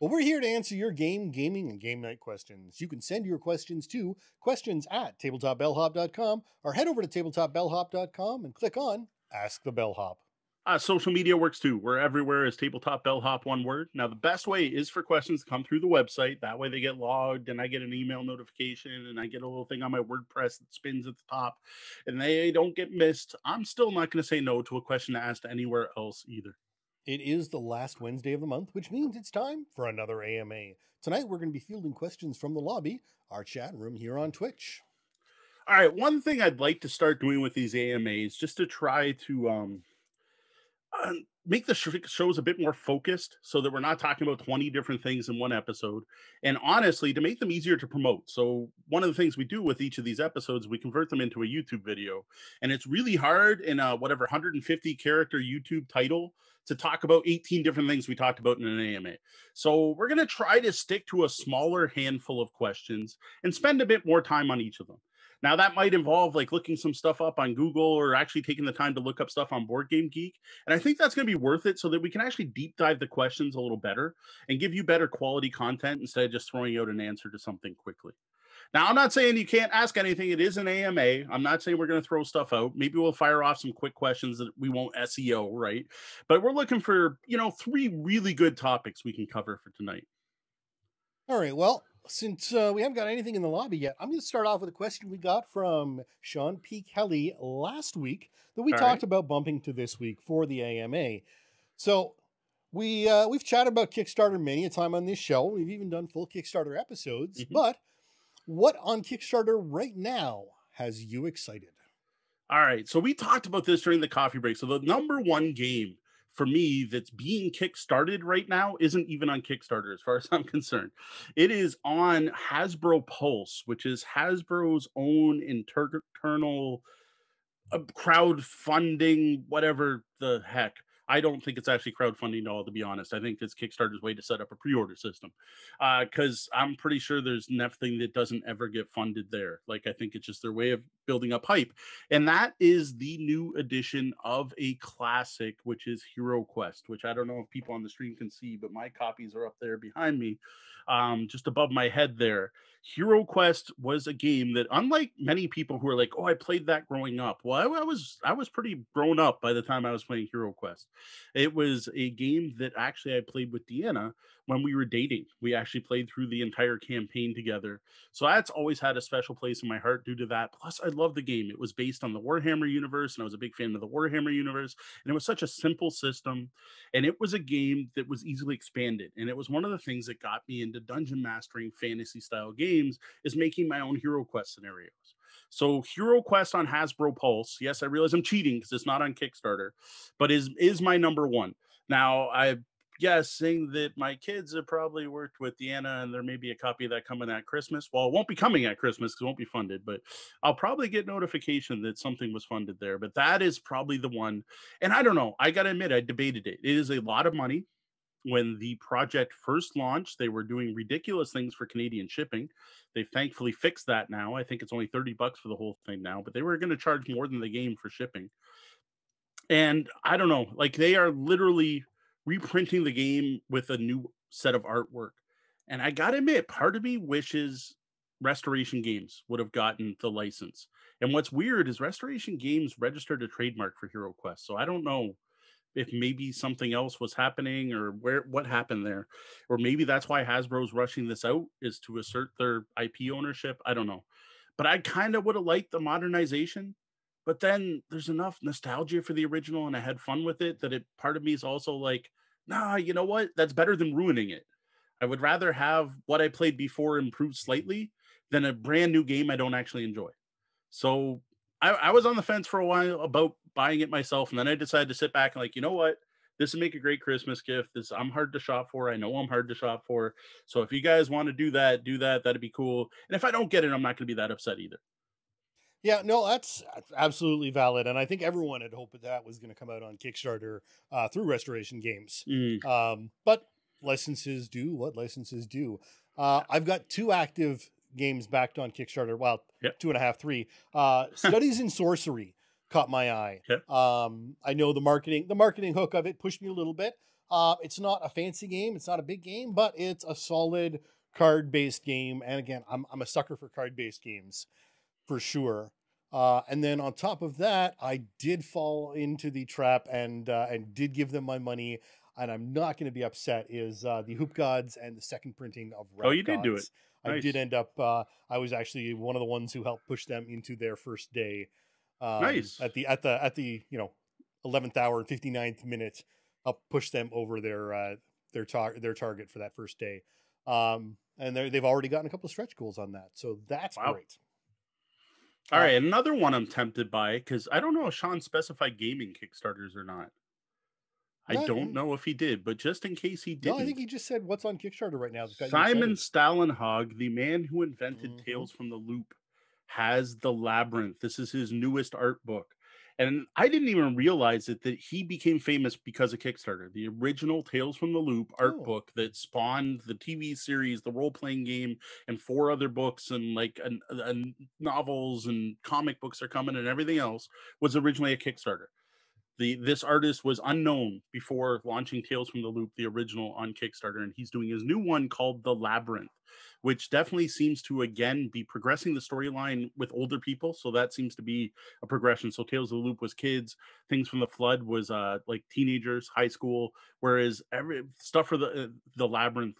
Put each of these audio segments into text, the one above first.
Well, we're here to answer your game, gaming, and game night questions. You can send your questions to questions at tabletopbellhop.com or head over to tabletopbellhop.com and click on Ask the Bellhop. Uh, social media works too. We're everywhere as Tabletop Bellhop, one word. Now, the best way is for questions to come through the website. That way they get logged and I get an email notification and I get a little thing on my WordPress that spins at the top and they don't get missed. I'm still not going to say no to a question asked anywhere else either. It is the last Wednesday of the month, which means it's time for another AMA. Tonight, we're going to be fielding questions from the lobby, our chat room here on Twitch. All right, one thing I'd like to start doing with these AMAs, just to try to um, uh, make the shows a bit more focused so that we're not talking about 20 different things in one episode and honestly to make them easier to promote so one of the things we do with each of these episodes we convert them into a youtube video and it's really hard in a whatever 150 character youtube title to talk about 18 different things we talked about in an AMA. So we're going to try to stick to a smaller handful of questions and spend a bit more time on each of them. Now that might involve like looking some stuff up on Google or actually taking the time to look up stuff on Board Game Geek. And I think that's going to be worth it so that we can actually deep dive the questions a little better and give you better quality content instead of just throwing out an answer to something quickly. Now, I'm not saying you can't ask anything. It is an AMA. I'm not saying we're going to throw stuff out. Maybe we'll fire off some quick questions that we won't SEO, right? But we're looking for, you know, three really good topics we can cover for tonight. All right. Well, since uh, we haven't got anything in the lobby yet, I'm going to start off with a question we got from Sean P. Kelly last week that we All talked right. about bumping to this week for the AMA. So we uh, we've chatted about Kickstarter many a time on this show. We've even done full Kickstarter episodes. Mm-hmm. But what on Kickstarter right now has you excited? All right, so we talked about this during the coffee break. So the number one game for me that's being kickstarted right now isn't even on Kickstarter as far as I'm concerned. It is on Hasbro Pulse, which is Hasbro's own internal uh, crowdfunding, whatever the heck. I don't think it's actually crowdfunding at all, to be honest. I think it's Kickstarter's way to set up a pre-order system, because uh, I'm pretty sure there's nothing that doesn't ever get funded there. Like I think it's just their way of building up hype, and that is the new edition of a classic, which is Hero Quest. Which I don't know if people on the stream can see, but my copies are up there behind me, um, just above my head there. Hero Quest was a game that, unlike many people who are like, "Oh, I played that growing up," well, I, I, was I was pretty grown up by the time I was playing Hero Quest. It was a game that actually I played with Deanna when we were dating. We actually played through the entire campaign together, so that's always had a special place in my heart due to that. Plus, I love the game. It was based on the Warhammer universe, and I was a big fan of the Warhammer universe. And it was such a simple system, and it was a game that was easily expanded. And it was one of the things that got me into dungeon mastering fantasy style games is making my own Hero Quest scenarios. So Hero Quest on Hasbro Pulse. Yes, I realize I'm cheating because it's not on Kickstarter, but is is my number one. Now I'm guessing that my kids have probably worked with Deanna, and there may be a copy of that coming at Christmas. Well, it won't be coming at Christmas because it won't be funded, but I'll probably get notification that something was funded there. But that is probably the one. And I don't know. I gotta admit, I debated it. It is a lot of money when the project first launched, they were doing ridiculous things for Canadian shipping. They've thankfully fixed that now. I think it's only 30 bucks for the whole thing now, but they were going to charge more than the game for shipping. And I don't know, like they are literally reprinting the game with a new set of artwork. And I got to admit, part of me wishes Restoration Games would have gotten the license. And what's weird is Restoration Games registered a trademark for Hero Quest. So I don't know if maybe something else was happening or where what happened there or maybe that's why hasbro's rushing this out is to assert their ip ownership i don't know but i kind of would have liked the modernization but then there's enough nostalgia for the original and i had fun with it that it part of me is also like nah you know what that's better than ruining it i would rather have what i played before improved slightly than a brand new game i don't actually enjoy so I, I was on the fence for a while about buying it myself, and then I decided to sit back and like, you know what? This would make a great Christmas gift. This I'm hard to shop for. I know I'm hard to shop for. So if you guys want to do that, do that. That'd be cool. And if I don't get it, I'm not going to be that upset either. Yeah, no, that's absolutely valid, and I think everyone had hoped that that was going to come out on Kickstarter uh, through Restoration Games. Mm. Um, but licenses do what licenses do. Uh, I've got two active games backed on Kickstarter. Well, yep. two and a half, three. Uh, Studies in Sorcery caught my eye. Yep. Um, I know the marketing, the marketing hook of it pushed me a little bit. Uh, it's not a fancy game. It's not a big game, but it's a solid card-based game. And again, I'm I'm a sucker for card-based games, for sure. Uh, and then on top of that, I did fall into the trap and uh, and did give them my money. And I'm not going to be upset. Is uh, the Hoop Gods and the second printing of Red Oh, you did do Gods. it. I Nice. did end up. Uh, I was actually one of the ones who helped push them into their first day. Um, Nice. At the at the at the you know eleventh hour and 59th minute, help push them over their uh, their tar- their target for that first day. Um, and they're- they've already gotten a couple of stretch goals on that, so that's Wow. great. All Uh, another one I'm tempted by because I don't know if Sean specified gaming Kickstarters or not. I No, don't know if he did, but just in case he didn't, I think he just said what's on Kickstarter right now. Simon excited." Stalenhag, the man who invented Mhm. Tales from the Loop, has the Labyrinth. This is his newest art book. And I didn't even realize it that he became famous because of Kickstarter. The original Tales from the Loop art Oh. book that spawned the TV series, the role playing game, and four other books, and like an, an novels and comic books are coming and everything else was originally a Kickstarter. The this artist was unknown before launching Tales from the Loop, the original on Kickstarter, and he's doing his new one called The Labyrinth, which definitely seems to again be progressing the storyline with older people. So that seems to be a progression. So Tales of the Loop was kids, Things from the Flood was uh like teenagers, high school, whereas every stuff for the uh, the Labyrinth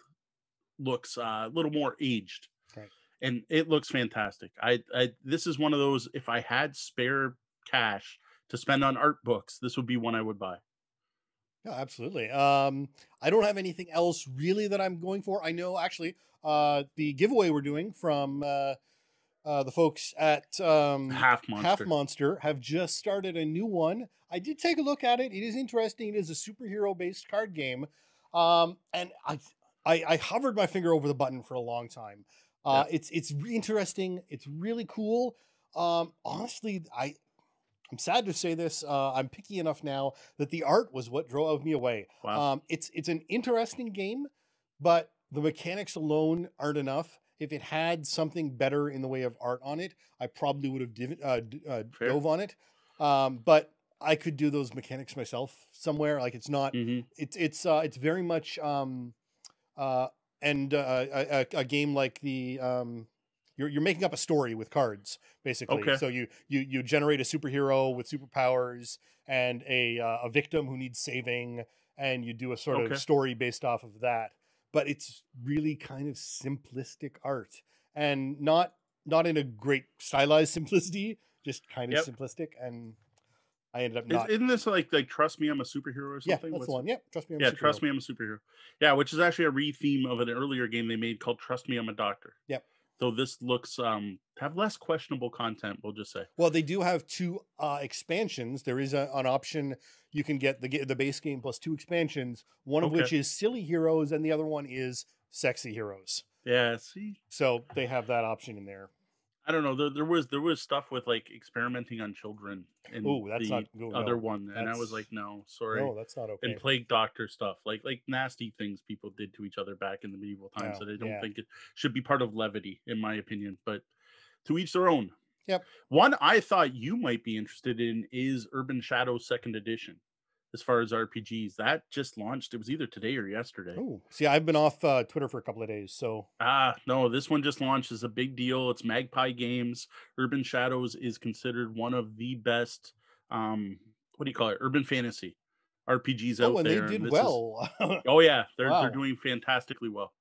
looks uh, a little more aged. Right. And it looks fantastic. I, I this is one of those if I had spare cash to spend on art books, this would be one I would buy. Yeah, absolutely. Um, I don't have anything else really that I'm going for. I know actually uh, the giveaway we're doing from uh, uh, the folks at um, Half monster. Half Monster have just started a new one. I did take a look at it. It is interesting. It is a superhero based card game, um, and I, I I hovered my finger over the button for a long time. Uh, It's it's re- interesting. It's really cool. Um, honestly, I I'm sad to say this. Uh, I'm picky enough now that the art was what drove me away. Wow. Um, it's it's an interesting game, but the mechanics alone aren't enough. If it had something better in the way of art on it, I probably would have div- uh, d- uh, dove on it. Um, but I could do those mechanics myself somewhere. Like it's not. Mhm. It's it's uh, it's very much um, uh, and uh, a, a, a game like the um, you're you're making up a story with cards basically. Okay. So you you you generate a superhero with superpowers and a uh, a victim who needs saving, and you do a sort Okay. of story based off of that. But it's really kind of simplistic art, and not not in a great stylized simplicity, just kind of Yep. simplistic. And I ended up not. isn't this like like Trust Me, I'm a Superhero or something? yeah, that's What's the one. Yeah, trust me. I'm a yeah, Trust. Me, I'm a Superhero. Yeah, which is actually a re-theme of an earlier game they made called Trust Me, I'm a Doctor. Yep. Though this looks um have less questionable content, we'll just say. Well, they do have two uh, expansions. There is a, an option you can get the the base game plus two expansions. One of Okay. which is silly heroes, and the other one is sexy heroes. Yeah, see, So they have that option in there. I don't know. There, there was there was stuff with like experimenting on children in Ooh, that's the not- other no. one, and I was like, no, sorry. No, that's not okay. and plague doctor stuff, like like nasty things people did to each other back in the medieval times Oh, that I don't yeah. think it should be part of levity, in my opinion. But to each their own. Yep. One I thought you might be interested in is Urban Shadows Second Edition. As far as RPGs, that just launched. It was either today or yesterday. Oh, see, I've been off uh, Twitter for a couple of days, so Ah, no, this one just launched. is a big deal. It's Magpie Games. Urban Shadows is considered one of the best. Um, what do you call it? Urban fantasy RPGs out oh, and there. they did is- well. oh yeah, they're Wow. they're doing fantastically well.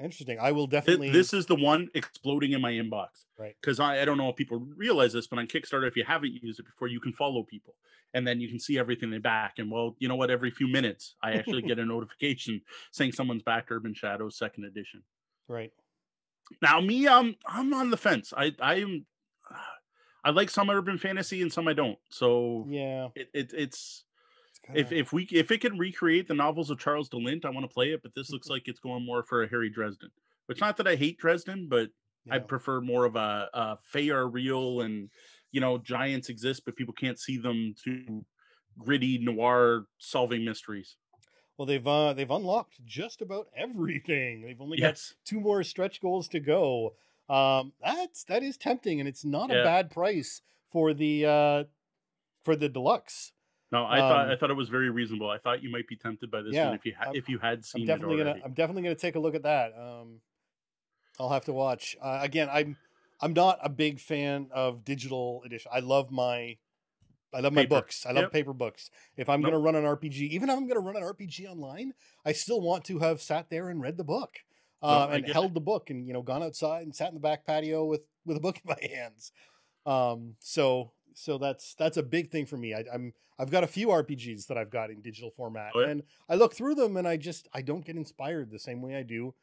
Interesting. I will definitely. This is the one exploding in my inbox. Right. Because I, I don't know if people realize this, but on Kickstarter, if you haven't used it before, you can follow people and then you can see everything they back. And well, you know what? Every few minutes, I actually get a notification saying someone's backed Urban Shadows Second Edition. right. Now, me, I'm I'm on the fence. I I'm I like some urban fantasy and some I don't. So Yeah. it, it it's It's if if we if it can recreate the novels of Charles de Lint, I want to play it. But this looks like it's going more for a Harry Dresden. Which not that I hate Dresden, but I prefer more of a, a Fae are real and you know giants exist, but people can't see them to gritty noir solving mysteries. well, they've uh, they've unlocked just about everything. They've only got two more stretch goals to go. Um, that's that is tempting, and it's not Yeah. a bad price for the uh, for the deluxe. No, I um, thought I thought it was very reasonable. I thought you might be tempted by this yeah, one if you had if you had seen I'm definitely it gonna I'm definitely gonna take a look at that. Um, I'll have to watch uh, again. I'm I'm not a big fan of digital edition. I love my I love paper. my books. I love yep. paper books. If I'm nope. going to run an RPG, even if I'm going to run an RPG online, I still want to have sat there and read the book uh, and held it. the book and you know gone outside and sat in the back patio with with a book in my hands. Um, so so that's that's a big thing for me. I, am I've got a few RPGs that I've got in digital format, oh, yeah. and I look through them and I just I don't get inspired the same way I do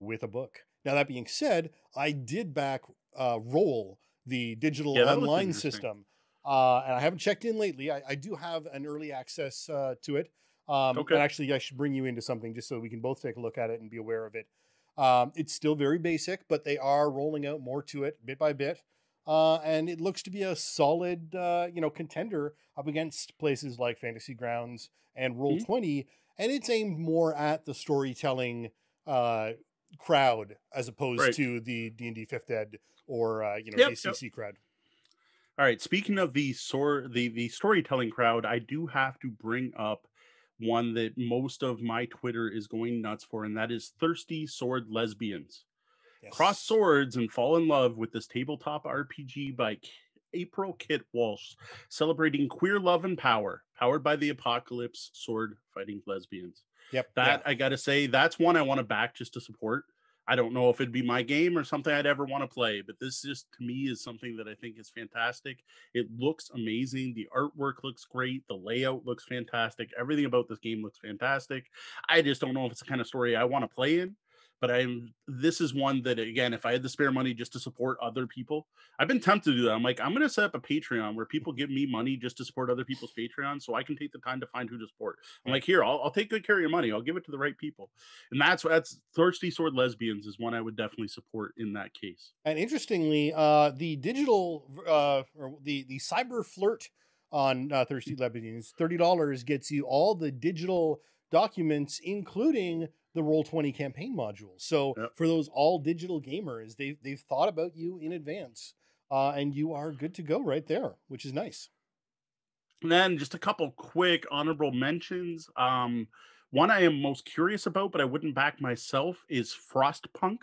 with a book. Now that being said, I did back uh, Roll the digital yeah, online system, uh, and I haven't checked in lately. I, I do have an early access uh, to it. Um, okay. And actually, I should bring you into something just so we can both take a look at it and be aware of it. Um, it's still very basic, but they are rolling out more to it bit by bit. Uh, and it looks to be a solid, uh, you know, contender up against places like Fantasy Grounds and Roll mm-hmm. Twenty, and it's aimed more at the storytelling uh, crowd as opposed right. to the D and D Fifth Ed or uh, you know yep, ACC yep. crowd. All right. Speaking of the sor- the the storytelling crowd, I do have to bring up one that most of my Twitter is going nuts for, and that is thirsty sword lesbians. Yes. Cross swords and fall in love with this tabletop RPG by April Kit Walsh, celebrating queer love and power, powered by the apocalypse, sword fighting lesbians. Yep. That I gotta say, that's one I want to back just to support. I don't know if it'd be my game or something I'd ever want to play, but this just to me is something that I think is fantastic. It looks amazing. The artwork looks great. The layout looks fantastic. Everything about this game looks fantastic. I just don't know if it's the kind of story I want to play in but I'm this is one that again, if I had the spare money just to support other people, I've been tempted to do that. I'm like, I'm gonna set up a Patreon where people give me money just to support other people's Patreon, so I can take the time to find who to support. I'm like, here, I'll, I'll take good care of your money. I'll give it to the right people, and that's that's thirsty sword lesbians is one I would definitely support in that case. And interestingly, uh, the digital uh, or the the cyber flirt on uh, thirsty lesbians, thirty dollars gets you all the digital documents, including the roll 20 campaign module. So yep. for those all digital gamers they've, they've thought about you in advance uh, and you are good to go right there which is nice. And then just a couple quick honorable mentions. Um, one i am most curious about but i wouldn't back myself is frostpunk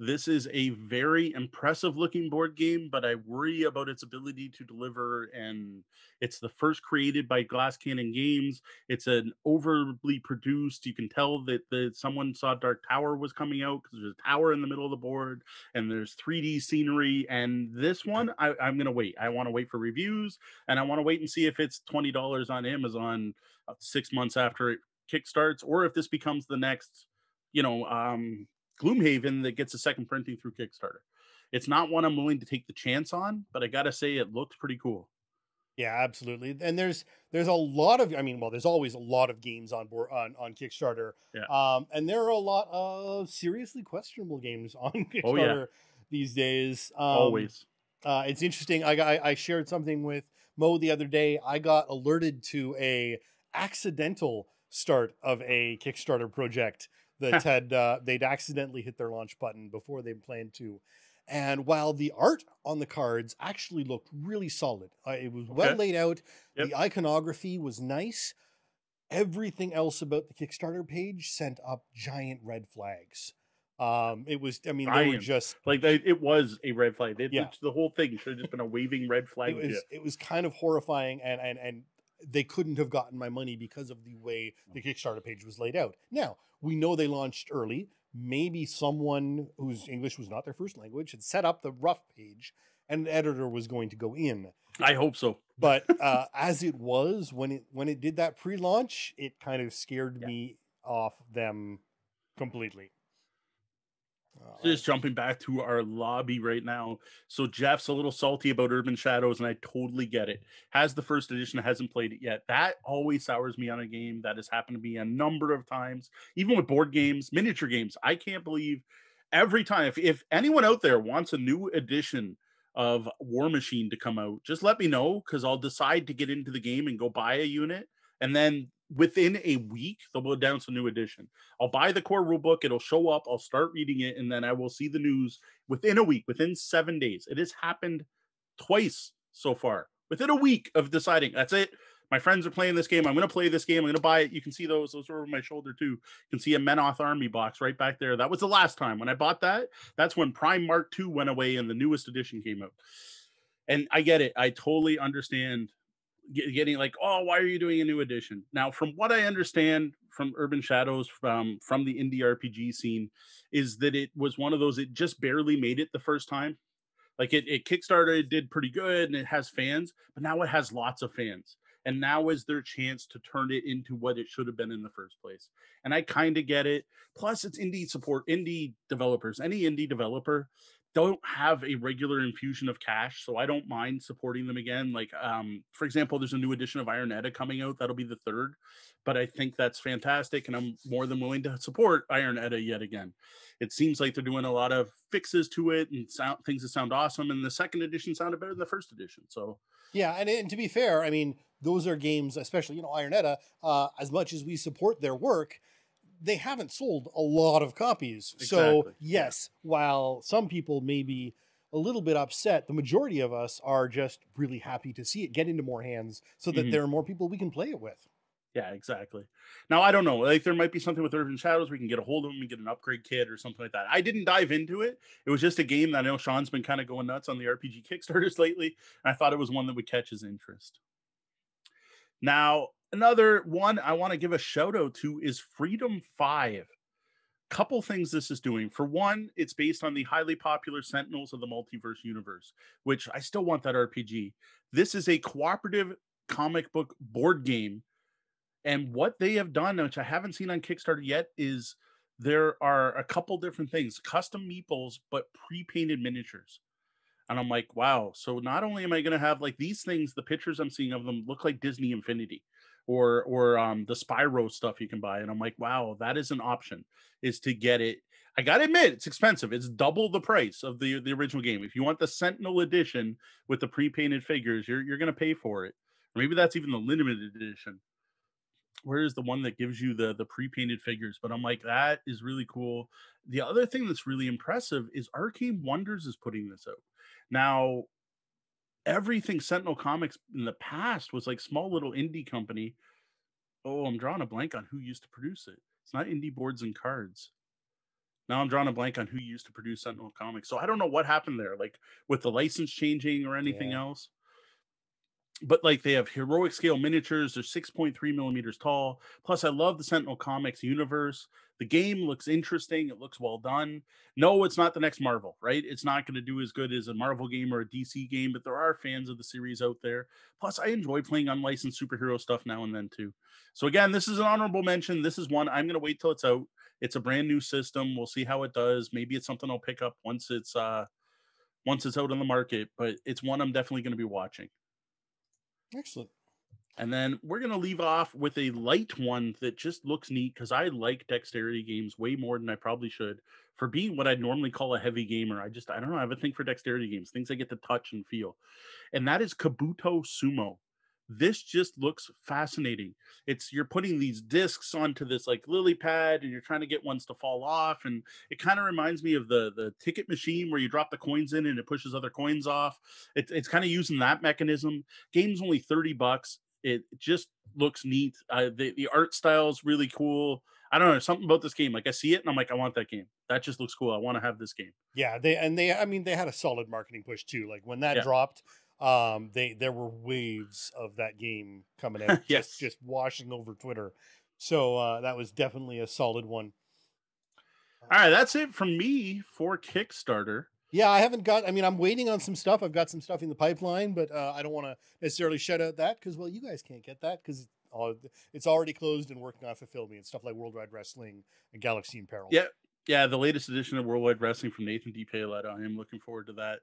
this is a very impressive looking board game, but I worry about its ability to deliver. And it's the first created by Glass Cannon Games. It's an overly produced. You can tell that the someone saw Dark Tower was coming out because there's a tower in the middle of the board and there's 3D scenery. And this one, I, am gonna wait. I want to wait for reviews and I want to wait and see if it's twenty dollars on Amazon uh, six months after it kickstarts, or if this becomes the next you know um Gloomhaven that gets a second printing through Kickstarter. It's not one I'm willing to take the chance on, but I gotta say it looks pretty cool. Yeah, absolutely. And there's there's a lot of I mean, well, there's always a lot of games on board on on Kickstarter. Yeah. Um, and there are a lot of seriously questionable games on Kickstarter oh, yeah. these days. Um, always. Uh, it's interesting. I, I I shared something with Mo the other day. I got alerted to a accidental start of a Kickstarter project that had uh, they'd accidentally hit their launch button before they planned to. And while the art on the cards actually looked really solid, uh, it was well laid out. Yep. The iconography was nice. Everything else about the Kickstarter page sent up giant red flags. Um, it was, I mean, they were just like they, it was a red flag. It, yeah. the whole thing should have just been a waving red flag. It was, it was kind of horrifying, and and and they couldn't have gotten my money because of the way the Kickstarter page was laid out. Now, we know they launched early. Maybe someone whose English was not their first language had set up the rough page and an editor was going to go in. I hope so. but uh, as it was when it when it did that pre-launch, it kind of scared yeah. me off them completely. Just jumping back to our lobby right now. So Jeff's a little salty about Urban Shadows, and I totally get it. Has the first edition, hasn't played it yet. That always sours me on a game. That has happened to me a number of times, even with board games, miniature games. I can't believe every time. If, if anyone out there wants a new edition of War Machine to come out, just let me know because I'll decide to get into the game and go buy a unit. And then within a week they'll announce a new edition i'll buy the core rule book it'll show up i'll start reading it and then i will see the news within a week within seven days it has happened twice so far within a week of deciding that's it my friends are playing this game. I'm going to play this game. I'm going to buy it. You can see those. Those are over my shoulder too. You can see a Menoth Army box right back there. That was the last time when I bought that. That's when Prime Mark 2 went away and the newest edition came out. And I get it. I totally understand getting like, oh, why are you doing a new edition? Now, from what I understand from Urban Shadows, from from the indie RPG scene, is that it was one of those. It just barely made it the first time. Like it, it Kickstarter, did pretty good, and it has fans, but now it has lots of fans and now is their chance to turn it into what it should have been in the first place. And I kind of get it. Plus, it's indie support, indie developers. Any indie developer don't have a regular infusion of cash, so I don't mind supporting them again. Like, um, for example, there's a new edition of Iron Edda coming out. That'll be the third, but I think that's fantastic, and I'm more than willing to support Iron Edda yet again. It seems like they're doing a lot of fixes to it and sound, things that sound awesome. And the second edition sounded better than the first edition. So yeah, and, and to be fair, I mean, those are games, especially you know Iron Edda. Uh, as much as we support their work, they haven't sold a lot of copies. Exactly. So yes, while some people may be a little bit upset, the majority of us are just really happy to see it get into more hands, so that mm-hmm. there are more people we can play it with. Yeah, exactly. Now I don't know. Like there might be something with Urban Shadows we can get a hold of them and get an upgrade kit or something like that. I didn't dive into it. It was just a game that I know Sean's been kind of going nuts on the RPG Kickstarters lately. And I thought it was one that would catch his interest. Now, another one I want to give a shout out to is Freedom 5. Couple things this is doing. For one, it's based on the highly popular Sentinels of the Multiverse universe, which I still want that RPG. This is a cooperative comic book board game and what they have done, which I haven't seen on Kickstarter yet, is there are a couple different things custom meeples, but pre painted miniatures. And I'm like, wow. So not only am I going to have like these things, the pictures I'm seeing of them look like Disney Infinity or or um the Spyro stuff you can buy. And I'm like, wow, that is an option is to get it. I gotta admit, it's expensive. It's double the price of the the original game. If you want the Sentinel edition with the pre-painted figures, you're you're gonna pay for it. Or maybe that's even the limited edition where is the one that gives you the the pre-painted figures but i'm like that is really cool the other thing that's really impressive is arcane wonders is putting this out now everything sentinel comics in the past was like small little indie company. Oh i'm drawing a blank on who used to produce it. It's not indie boards and cards. Now i'm drawing a blank on who used to produce sentinel comics. So i don't know what happened there like with the license changing or anything yeah. else but like they have heroic scale miniatures they're 6.3 millimeters tall plus i love the sentinel comics universe the game looks interesting it looks well done. No it's not the next marvel right? It's not going to do as good as a marvel game or a dc game but there are fans of the series out there. Plus i enjoy playing unlicensed superhero stuff now and then too. So again this is an honorable mention this is one i'm going to wait till it's out. It's a brand new system we'll see how it does maybe it's something i'll pick up once it's uh once it's out on the market but it's one i'm definitely going to be watching Excellent. And then we're going to leave off with a light one that just looks neat because I like dexterity games way more than I probably should. For being what I'd normally call a heavy gamer, I just, I don't know, I have a thing for dexterity games, things I get to touch and feel. And that is Kabuto Sumo this just looks fascinating it's you're putting these discs onto this like lily pad and you're trying to get ones to fall off and it kind of reminds me of the the ticket machine where you drop the coins in and it pushes other coins off it, it's kind of using that mechanism game's only 30 bucks it just looks neat uh, the, the art style is really cool I don't know something about this game. Like I see it and I'm like, I want that game. That just looks cool. I want to have this game. Yeah, they and they. I mean, they had a solid marketing push too. Like when that yeah. dropped, um they there were waves of that game coming out yes. just, just washing over twitter. So uh that was definitely a solid one. All right that's it from me for kickstarter. Yeah i haven't got i mean i'm waiting on some stuff. I've got some stuff in the pipeline but uh, i don't want to necessarily shout out that because well you guys can't get that because it's already closed and working on fulfill me and stuff like worldwide wrestling and galaxy in peril. Yeah yeah the latest edition of worldwide wrestling from nathan d. Paoletta. i am looking forward to that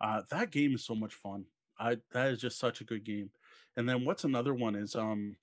uh, that game is so much fun. I that is just such a good game. And then what's another one is um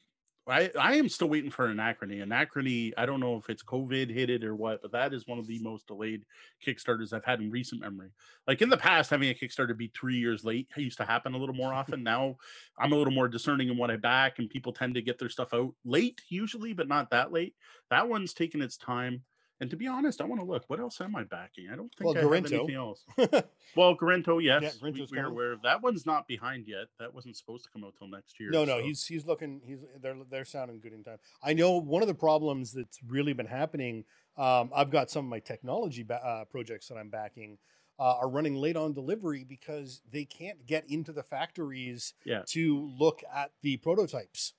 I I am still waiting for Anachrony. Anachrony, I don't know if it's COVID hit it or what, but that is one of the most delayed Kickstarters I've had in recent memory. Like in the past, having a Kickstarter be three years late used to happen a little more often. now I'm a little more discerning in what I back, and people tend to get their stuff out late usually, but not that late. That one's taken its time And to be honest, I want to look. What else am I backing? I don't think Well, I have anything else. Well, Gorinto, yes, we, we're aware of that. One's not behind yet. That wasn't supposed to come out till next year. No, no, so- he's he's looking. He's they're they're sounding good in time. I know one of the problems that's really been happening. Um, I've got some of my technology ba- uh, projects that I'm backing uh, are running late on delivery because they can't get into the factories Yeah. to look at the prototypes.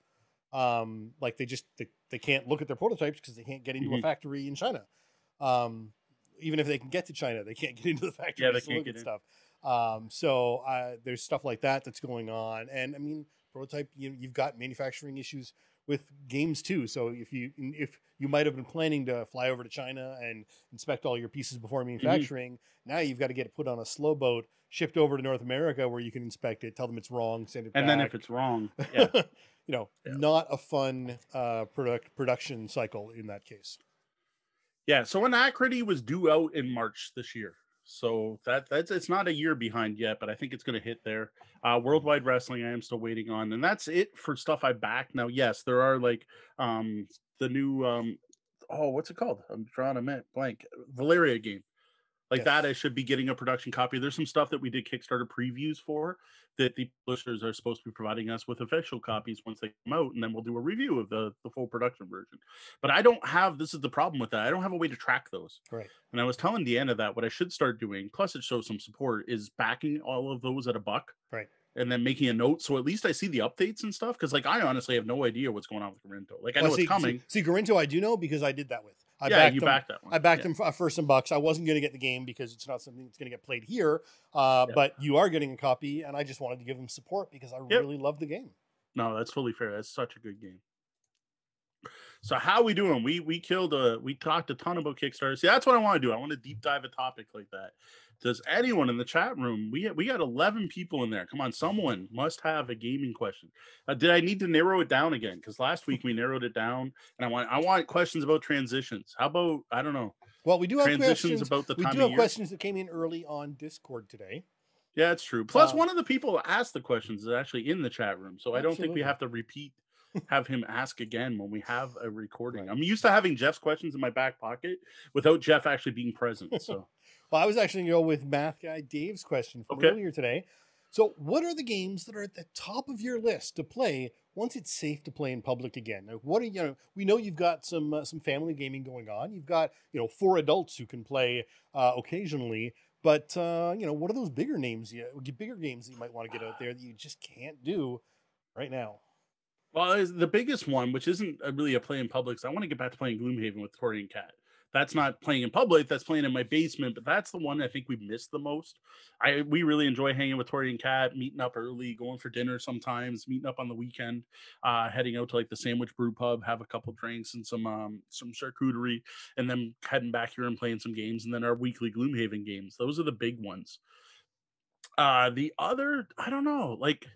Um, like they just they, they can't look at their prototypes because they can't get into a Mhm. factory in China. Um, even if they can get to China, they can't get into the factory Yeah, they can't look get stuff. Um, so uh, there's stuff like that that's going on, and I mean, prototype. You, you've got manufacturing issues with games too. So if you if you might have been planning to fly over to China and inspect all your pieces before Mm-hmm. manufacturing, now you've got to get it put on a slow boat, shipped over to North America where you can inspect it, tell them it's wrong, send it back. And back. then if it's wrong, yeah. you know, Yeah. not a fun uh, product production cycle in that case. Yeah, so Anachrony was due out in March this year. So that that's it's not a year behind yet, but I think it's going to hit there. Uh Worldwide Wrestling I am still waiting on and that's it for stuff I back. Now, yes, there are like um the new um oh, what's it called? I'm drawing a blank. Valeria game. Like Yes. that I should be getting a production copy. There's some stuff that we did Kickstarter previews for that the publishers are supposed to be providing us with official mm-hmm. copies once they come out and then we'll do a review of the the full production version. But I don't have this is the problem with that. I don't have a way to track those. Right. And I was telling Deanna that what I should start doing, plus it shows some support, is backing all of those at a buck. Right. And then making a note so at least I see the updates and stuff. Cause like I honestly have no idea what's going on with Gorinto. Like I know see, it's coming. See, see, Gorinto, I do know because I did that with. I yeah, backed you them, backed that one. I backed yeah. him for, for some bucks. I wasn't going to get the game because it's not something that's going to get played here. Uh, Yeah. But you are getting a copy, and I just wanted to give them support because I Yep. really love the game. No, that's fully fair. That's such a good game. So how we doing? We we killed a we talked a ton about Kickstarter. See, that's what I want to do. I want to deep dive a topic like that. Does anyone in the chat room? We we got eleven people in there. Come on, someone must have a gaming question. Uh, did I need to narrow it down again? Because last week we narrowed it down, and I want I want questions about transitions. How about I don't know Well, we do have transitions questions. about the We time do of have questions that came in early on Discord today. Yeah, it's true. Plus, Uh, one of the people that asked the questions is actually in the chat room, so I don't think we have to repeat, have him ask again when we have a recording. I'm used to having Jeff's questions in my back pocket without Jeff actually being present. So, Well, I was actually going to go with math guy Dave's question from Okay. earlier today. So, what are the games that are at the top of your list to play once it's safe to play in public again? Now, what are you know? We know you've got some uh, some family gaming going on. You've got you know four adults who can play uh, occasionally. But uh, you know, what are those bigger names? You bigger games that you might want to get out there that you just can't do right now. well, the biggest one, which isn't really a play in public, so I want to get back to playing Gloomhaven with Tori and Cat. That's not playing in public. That's playing in my basement. But that's the one I think we've missed the most. I we really enjoy hanging with Tori and Cat, meeting up early, going for dinner sometimes, meeting up on the weekend, uh, heading out to like the Sandwich Brew Pub, have a couple drinks and some um some charcuterie, and then heading back here and playing some games, and then our weekly Gloomhaven games. Those are the big ones. Uh the other, I don't know, like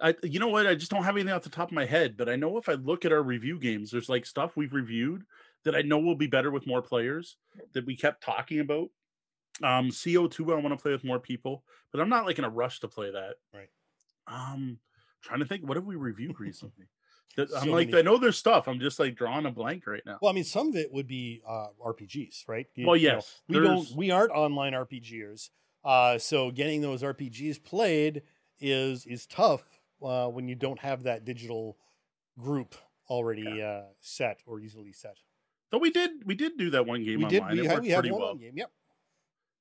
I you know what? I just don't have anything off the top of my head, but I know if I look at our review games, there's like stuff we've reviewed that I know will be better with more players that we kept talking about. Um CO2 I want to play with more people, but I'm not like in a rush to play that. Right. Um trying to think what have we reviewed recently? That- I'm like many. I know there's stuff. I'm just like drawing a blank right now. Well, I mean, some of it would be uh, RPGs, right? You- Well, you know, yes. we don't we aren't online RPGers. Uh, so getting those RPGs played is is tough uh, when you don't have that digital group already uh, set or easily set. Though we did we did do that one game we did. online. We, it worked we pretty one well. game. Yep.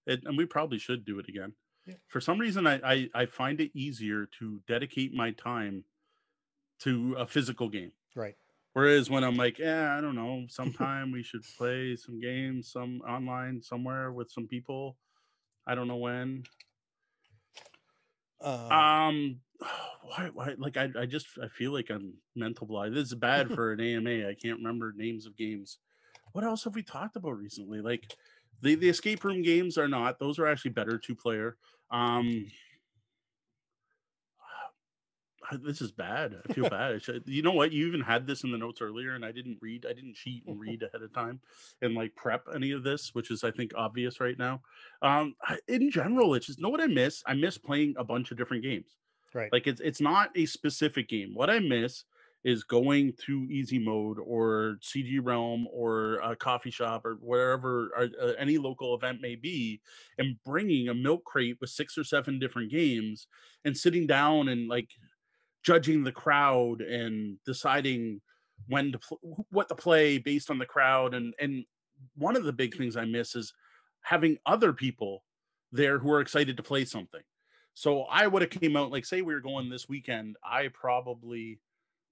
It, and we probably should do it again. Yeah. For some reason, I, I I find it easier to dedicate my time to a physical game. Right. Whereas when I'm like, yeah, I don't know, sometime we should play some games, some online somewhere with some people. I don't know when. Uh, Um, why, why? Like, I, I just, I feel like I'm mental blind. This is bad for an AMA. I can't remember names of games. What else have we talked about recently? Like, the the escape room games are not; those are actually better two player. Um, this is bad. I feel bad. I should, you know what? You even had this in the notes earlier, and I didn't read. I didn't cheat and read ahead of time and like prep any of this, which is I think obvious right now. Um, I- in general, it's just know what I miss. I miss playing a bunch of different games. right. Like it's it's not a specific game. What I miss is going to easy mode or CG Realm or a coffee shop or wherever or, uh, any local event may be and bringing a milk crate with six or seven different games and sitting down and like judging the crowd and deciding when to pl- what to play based on the crowd and and one of the big things I miss is having other people there who are excited to play something. So I would have came out like say we were going this weekend. I probably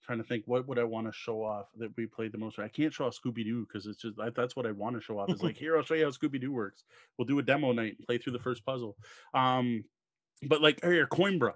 trying to think what would I want to show off that we played the most. I can't show off Scooby Doo because it's just that's what I want to show off. Is like here I'll show you how Scooby Doo works. We'll do a demo night and play through the first puzzle. Um, but like here Coimbra.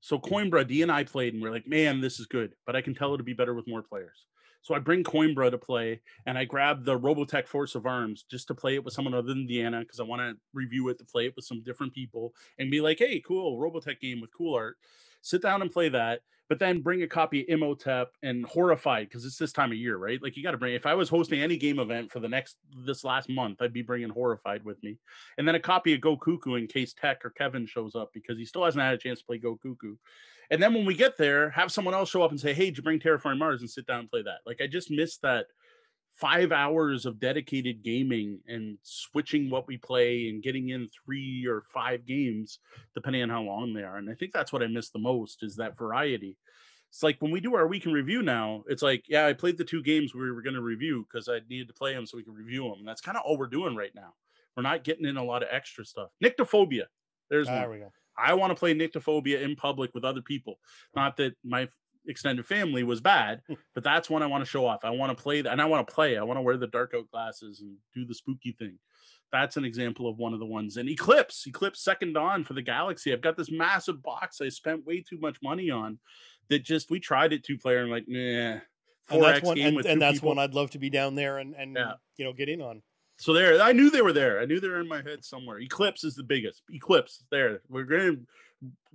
So Coimbra, D and I played and we're like, man, this is good, but I can tell it'll be better with more players. So I bring Coimbra to play, and I grab the Robotech Force of Arms just to play it with someone other than Deanna because I want to review it to play it with some different people and be like, hey, cool Robotech game with cool art. Sit down and play that, but then bring a copy of Imhotep and Horrified because it's this time of year, right? Like you got to bring. If I was hosting any game event for the next this last month, I'd be bringing Horrified with me, and then a copy of Go Cuckoo in case Tech or Kevin shows up because he still hasn't had a chance to play Go Cuckoo. And then when we get there, have someone else show up and say, "Hey, did you bring Terraforming Mars?" and sit down and play that. Like I just missed that five hours of dedicated gaming and switching what we play and getting in three or five games depending on how long they are. And I think that's what I miss the most is that variety. It's like when we do our week in review now, it's like, yeah, I played the two games we were going to review because I needed to play them so we could review them. And that's kind of all we're doing right now. We're not getting in a lot of extra stuff. Nyctophobia. There's there one. we go. I want to play Nyctophobia in public with other people. Not that my extended family was bad, but that's one I want to show off. I want to play that, and I want to play. I want to wear the dark out glasses and do the spooky thing. That's an example of one of the ones. And Eclipse, Eclipse Second Dawn for the Galaxy. I've got this massive box I spent way too much money on. That just we tried it two player and like nah. And that's one, and, and that's people. one I'd love to be down there and and yeah. you know get in on. So there, I knew they were there. I knew they were in my head somewhere. Eclipse is the biggest. Eclipse, there. We're gonna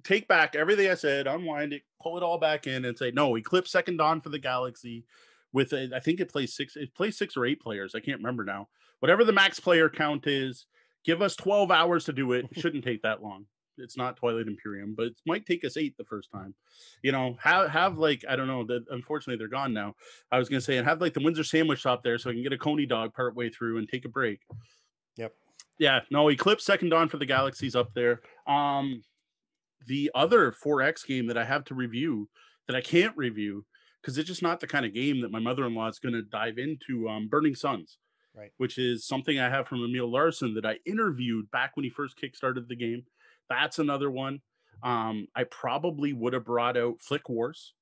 take back everything I said, unwind it, pull it all back in, and say no. Eclipse Second Dawn for the Galaxy. With a, I think it plays six. It plays six or eight players. I can't remember now. Whatever the max player count is, give us twelve hours to do it. it shouldn't take that long it's not Twilight Imperium, but it might take us eight the first time. You know, have have like I don't know that unfortunately they're gone now. I was gonna say and have like the Windsor sandwich shop there so I can get a coney dog part way through and take a break. Yep. Yeah, no, Eclipse Second Dawn for the Galaxies up there. Um the other 4X game that I have to review that I can't review because it's just not the kind of game that my mother-in-law is gonna dive into. Um Burning Suns. Right. Which is something I have from Emil Larsen that I interviewed back when he first kickstarted the game that's another one. Um, I probably would have brought out Flick Wars.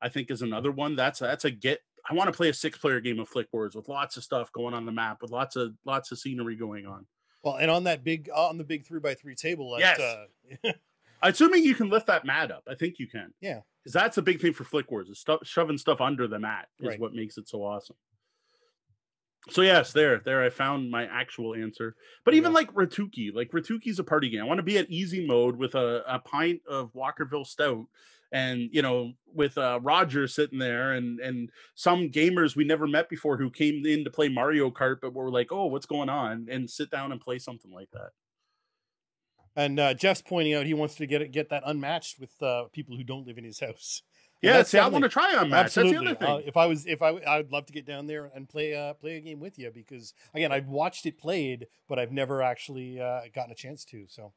I think is another one. That's that's a get. I want to play a six player game of Flick Wars with lots of stuff going on the map, with lots of lots of scenery going on. Well, and on that big on the big three by three table. At, yes. Uh, Assuming you can lift that mat up, I think you can. Yeah, because that's a big thing for Flick Wars. Is stuff shoving stuff under the mat is right. what makes it so awesome so yes, there, there, I found my actual answer. But even yeah. like Ratuki, like Ratuki's a party game. I want to be at easy mode with a, a pint of Walkerville Stout, and you know, with uh, Roger sitting there, and and some gamers we never met before who came in to play Mario Kart, but were like, "Oh, what's going on?" and sit down and play something like that. And uh, Jeff's pointing out he wants to get it, get that unmatched with uh, people who don't live in his house. Yeah, see, I want to try Unmatched. Absolutely. Uh, if I was, if I, I would love to get down there and play, uh, play a game with you because again, I've watched it played, but I've never actually uh, gotten a chance to. So,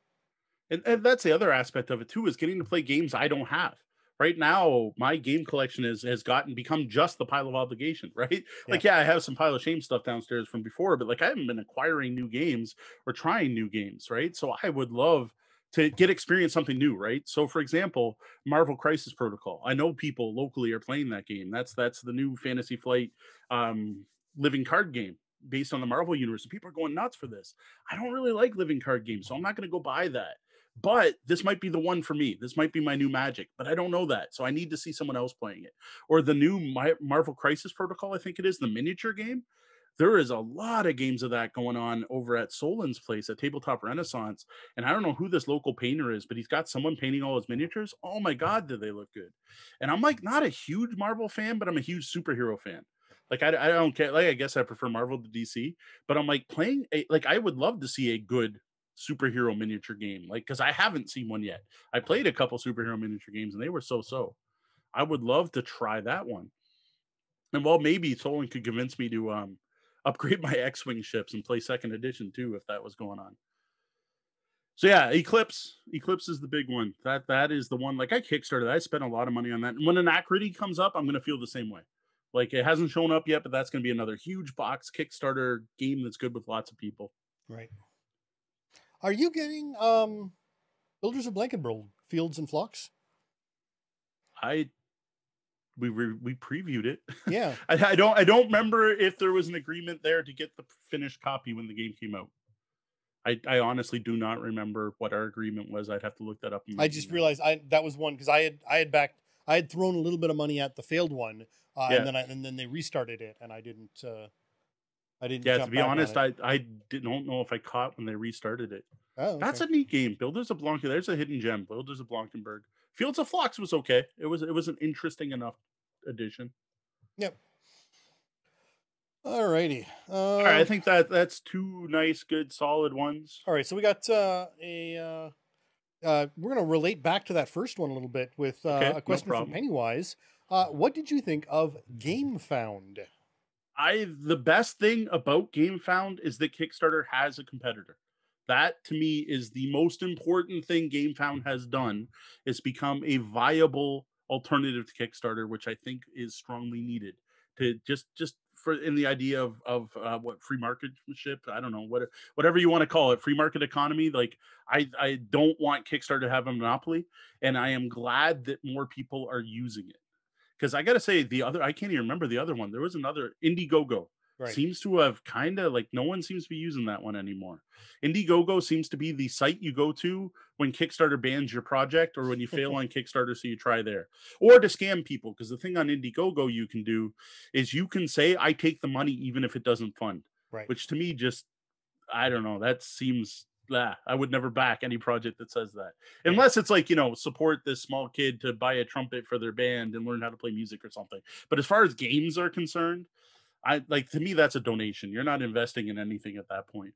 and, and that's the other aspect of it too is getting to play games I don't have. Right now, my game collection is has gotten become just the pile of obligation. Right, yeah. like yeah, I have some pile of shame stuff downstairs from before, but like I haven't been acquiring new games or trying new games. Right, so I would love to get experience something new, right? So, for example, Marvel Crisis Protocol. I know people locally are playing that game. That's that's the new Fantasy Flight um, living card game based on the Marvel universe. And people are going nuts for this. I don't really like living card games, so I'm not going to go buy that. But this might be the one for me. This might be my new magic, but I don't know that. So I need to see someone else playing it. Or the new Marvel Crisis Protocol, I think it is, the miniature game there is a lot of games of that going on over at Solon's place at Tabletop Renaissance. And I don't know who this local painter is, but he's got someone painting all his miniatures. Oh my God, do they look good? And I'm like, not a huge Marvel fan, but I'm a huge superhero fan. Like I, I don't care. Like I guess I prefer Marvel to DC, but I'm like playing a like I would love to see a good superhero miniature game. Like because I haven't seen one yet. I played a couple superhero miniature games and they were so so. I would love to try that one. And well, maybe Solon could convince me to um upgrade my X-wing ships and play second edition too, if that was going on. So yeah, Eclipse. Eclipse is the big one. That that is the one. Like I kickstarted. I spent a lot of money on that. And when Anachrony comes up, I'm gonna feel the same way. Like it hasn't shown up yet, but that's gonna be another huge box Kickstarter game that's good with lots of people. Right. Are you getting um Builders of Blankenburg Fields and Flocks? I we re- we previewed it. Yeah. I, I don't I don't remember if there was an agreement there to get the finished copy when the game came out. I, I honestly do not remember what our agreement was. I'd have to look that up. I just realized I that was one because I had I had backed I had thrown a little bit of money at the failed one, uh, Yeah. and then I, and then they restarted it, and I didn't. Uh, I didn't. Yeah, to be honest. I I don't know if I caught when they restarted it. oh, That's a neat game. Builders of Blanc. There's a hidden gem. Builders of Blankenburg. Fields of Flocks was okay. It was it was an interesting enough addition. Yep. All righty. Uh, All right, I think that that's two nice, good, solid ones. all right. So we got uh, a. Uh, uh, we're going to relate back to that first one a little bit with uh, Okay, a no question from. Pennywise. Uh, what did you think of Gamefound? I the best thing about Gamefound is that Kickstarter has a competitor. That to me is the most important thing Gamefound has done is become a viable alternative to Kickstarter, which I think is strongly needed to just just for in the idea of of uh, what free marketship. I don't know what whatever you want to call it, free market economy. Like I I don't want Kickstarter to have a monopoly, and I am glad that more people are using it. Because I got to say, the other I can't even remember the other one. There was another Indiegogo Right. seems to have kind of like no one seems to be using that one anymore. Indiegogo seems to be the site you go to when Kickstarter bans your project or when you fail on Kickstarter, so you try there, or to scam people. Because the thing on Indiegogo you can do is you can say, "I take the money even if it doesn't fund," Right. which to me just I don't know. That seems. Ah, I would never back any project that says that, unless it's like you know support this small kid to buy a trumpet for their band and learn how to play music or something. But as far as games are concerned, I like to me that's a donation. You're not investing in anything at that point.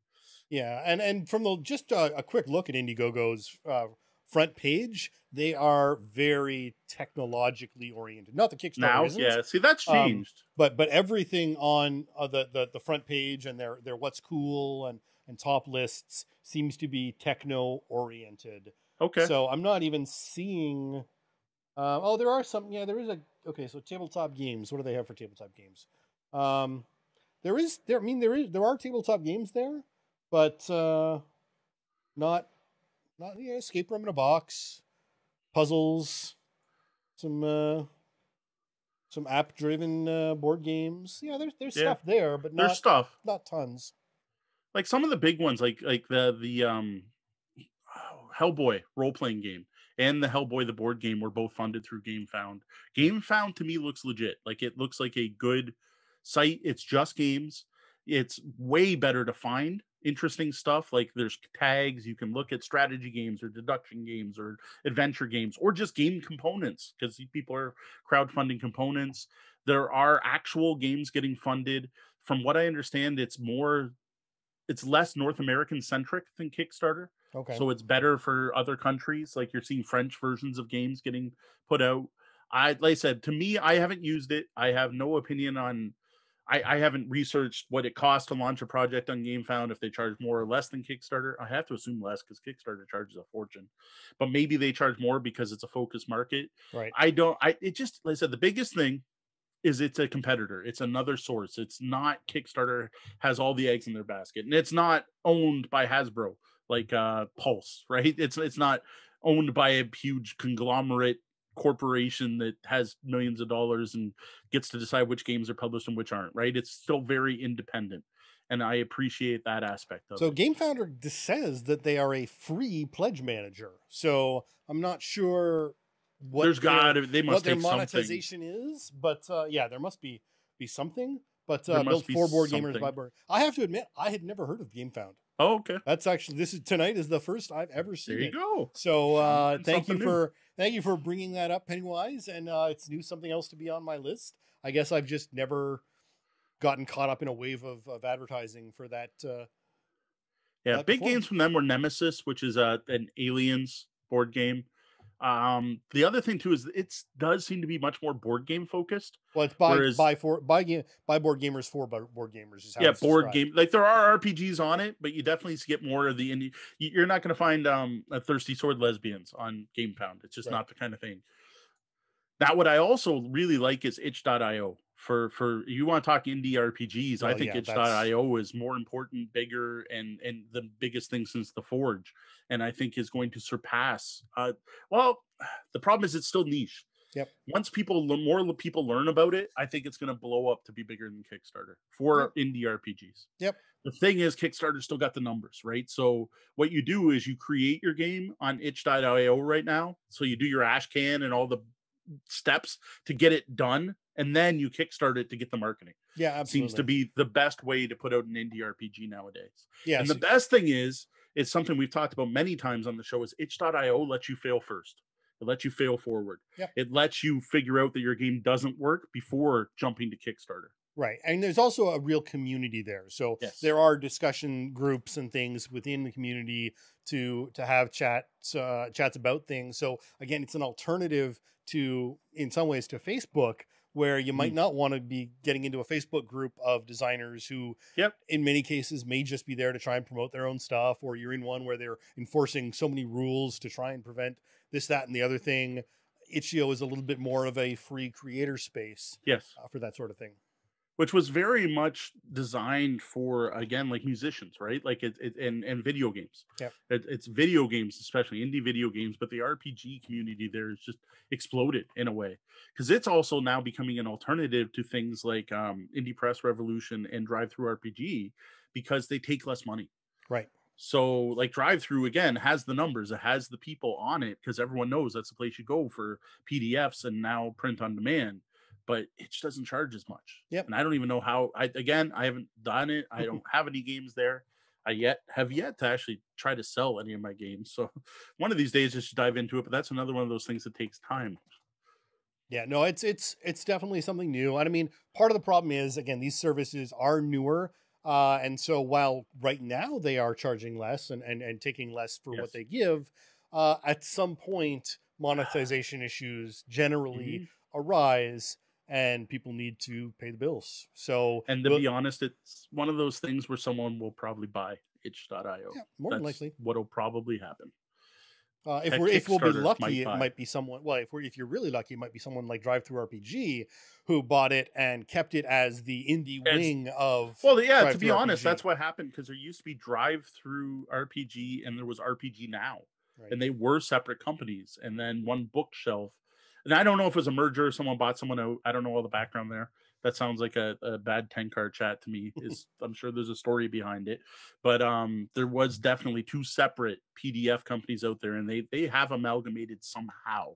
Yeah, and and from the just a, a quick look at Indiegogo's uh, front page, they are very technologically oriented. Not the Kickstarter Now, isn't, yeah, see that's Um, changed. but but everything on uh, the, the the front page and their their what's cool and and top lists seems to be techno oriented. okay, So I'm not even seeing. Uh, oh, there are some. Yeah, there is a. Okay, so tabletop games. What do they have for tabletop games? Um, there is there. I mean, there is there are tabletop games there, but uh, not not yeah. Escape room in a box, puzzles, some uh, some app driven uh, board games. Yeah, there's there's Yeah. stuff there, but not, there's stuff not tons. Like some of the big ones, like like the the um Hellboy role playing game and the Hellboy the board game were both funded through GameFound. GameFound to me looks legit. Like it looks like a good site. It's just games. It's way better to find interesting stuff. Like there's tags you can look at strategy games or deduction games or adventure games or just game components because people are crowdfunding components. There are actual games getting funded. From what I understand, it's more it's less North American centric than Kickstarter. Okay. So it's better for other countries. Like you're seeing French versions of games getting put out. I like I said, to me, I haven't used it. I have no opinion on I, I haven't researched what it costs to launch a project on GameFound, if they charge more or less than Kickstarter. I have to assume less because Kickstarter charges a fortune. But maybe they charge more because it's a focus market. right. I don't I it just like I said, the biggest thing is it's a competitor. It's another source. It's not Kickstarter has all the eggs in their basket. And it's not owned by Hasbro like uh Pulse, right? It's it's not owned by a huge conglomerate corporation that has millions of dollars and gets to decide which games are published and which aren't, right? It's still very independent. And I appreciate that aspect of So it. Game Founder says that they are a free pledge manager. So I'm not sure what There's their- got they what must their take something. monetization is, but uh, yeah, there must be be something. But uh, built for board gamers by board. I have to admit, I had never heard of Gamefound. Oh, okay. That's actually this is tonight is the first I've ever seen There you it. go. So uh, Something- thank you something new. for thank you for bringing that up, Pennywise, and uh, it's new something else to be on my list. I guess I've just never gotten caught up in a wave of, of advertising for that. Uh, Yeah, that big before. games from them were Nemesis, which is uh, an Aliens board game. Um, the other thing too is it does seem to be much more board game focused. Well, it's by whereas, by for by game by board gamers for board gamers. yeah, board described. game. Like there are RPGs on it, but you definitely get more of the indie. You're not going to find um a thirsty sword lesbians on Gamefound. It's just right. not the kind of thing. Now, what I also really like is itch.io for for you want to talk indie RPGs. I think yeah, itch.io is more important, bigger, and and the biggest thing since the Forge, and I think is going to surpass. Uh, well, the problem is it's still niche. Yep. Once people more people learn about it, I think it's going to blow up to be bigger than Kickstarter for yep. indie RPGs. Yep. The thing is, Kickstarter still got the numbers, right? So what you do is you create your game on itch.io right now. So you do your Ashcan and all the steps to get it done and then you kickstart it to get the marketing. Yeah, absolutely. Seems to be the best way to put out an indie RPG nowadays. Yeah. And the best thing is, it's something we've talked about many times on the show is itch.io lets you fail first. It lets you fail forward. Yep. It lets you figure out that your game doesn't work before jumping to Kickstarter. Right. And there's also a real community there. So yes. there are discussion groups and things within the community to to have chats uh, chats about things. So again, it's an alternative to in some ways to Facebook where you might mm. not want to be getting into a Facebook group of designers who, yep. in many cases, may just be there to try and promote their own stuff, or you're in one where they're enforcing so many rules to try and prevent this, that, and the other thing. Itch.io is a little bit more of a free creator space, yes, uh, for that sort of thing which was very much designed for again like musicians right? Like it, it and and video games. Yeah it, it's video games especially indie video games but the rpg community there is just exploded in a way. Because it's also now becoming an alternative to things like um, indie press revolution and DriveThru RPG because they take less money. Right. So like drive through again has the numbers it has the people on it because everyone knows that's the place you go for pdfs and now print on demand but it just doesn't charge as much. Yep. And I don't even know how. I again, I haven't done it. I don't have any games there. I yet have yet to actually try to sell any of my games. So one of these days, just dive into it. But that's another one of those things that takes time. Yeah, no, it's it's it's definitely something new. And I mean, part of the problem is again, these services are newer. Uh, and so while right now they are charging less and, and, and taking less for yes. what they give, uh, at some point monetization issues generally mm-hmm. arise and people need to pay the bills. So, and to be honest, it's one of those things where someone will probably buy itch.io. Yeah, more than likely. What'll probably happen. Uh, if we're if we'll be lucky, might it might be someone. Well, if we're if you're really lucky, it might be someone like DriveThru RPG who bought it and kept it as the indie it's, wing of. Well, yeah. Drive to be honest, RPG. that's what happened because there used to be Drive Through RPG and there was RPG Now, right. and they were separate companies. And then OneBookShelf and I don't know if it was a merger or someone bought someone out. I don't know all the background there. That sounds like a, a bad 10 card chat to me. Is I'm sure there's a story behind it. But um there was definitely two separate PDF companies out there and they they have amalgamated somehow.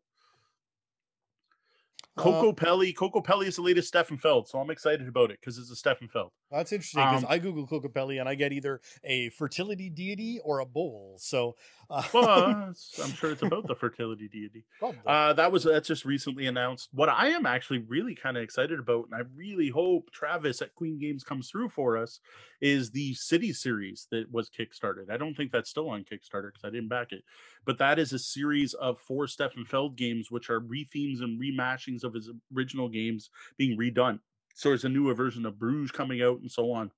Coco uh, Pelli. Kokopelli is the latest Stefan Feld, so I'm excited about it because it's a Stefan Feld. That's interesting because um, I Google Kokopelli and I get either a fertility deity or a bowl. So, well, I'm sure it's about the fertility deity. Uh, that was that's just recently announced. What I am actually really kind of excited about, and I really hope Travis at Queen Games comes through for us, is the City series that was kickstarted. I don't think that's still on Kickstarter because I didn't back it, but that is a series of four Stefan Feld games, which are rethemes and remashings of his original games being redone. So there's a newer version of Bruges coming out and so on,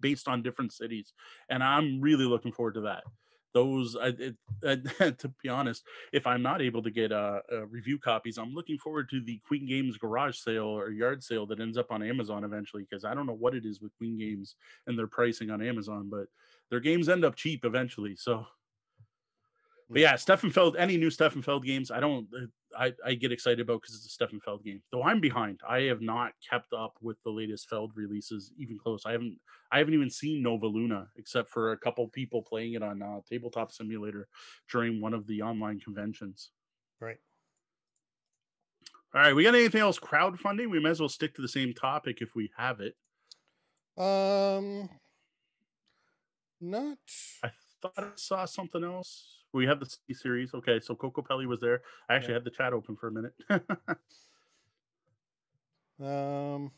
based on different cities, and I'm really looking forward to that. Those, I, it, uh, to be honest, if I'm not able to get uh, uh, review copies, I'm looking forward to the Queen Games garage sale or yard sale that ends up on Amazon eventually. Because I don't know what it is with Queen Games and their pricing on Amazon, but their games end up cheap eventually. So but yeah, Stefan Feld, any new Stefan Feld games, I don't, uh, I, I get excited about because it's a Stefan Feld game. Though I'm behind. I have not kept up with the latest Feld releases even close. I haven't I haven't even seen Nova Luna except for a couple people playing it on uh, Tabletop Simulator during one of the online conventions. Right. All right, we got anything else crowdfunding? We might as well stick to the same topic if we have it. Um, not. I thought I saw something else we have the C series. Okay, so Kokopelli was there. I actually yeah. had the chat open for a minute. um,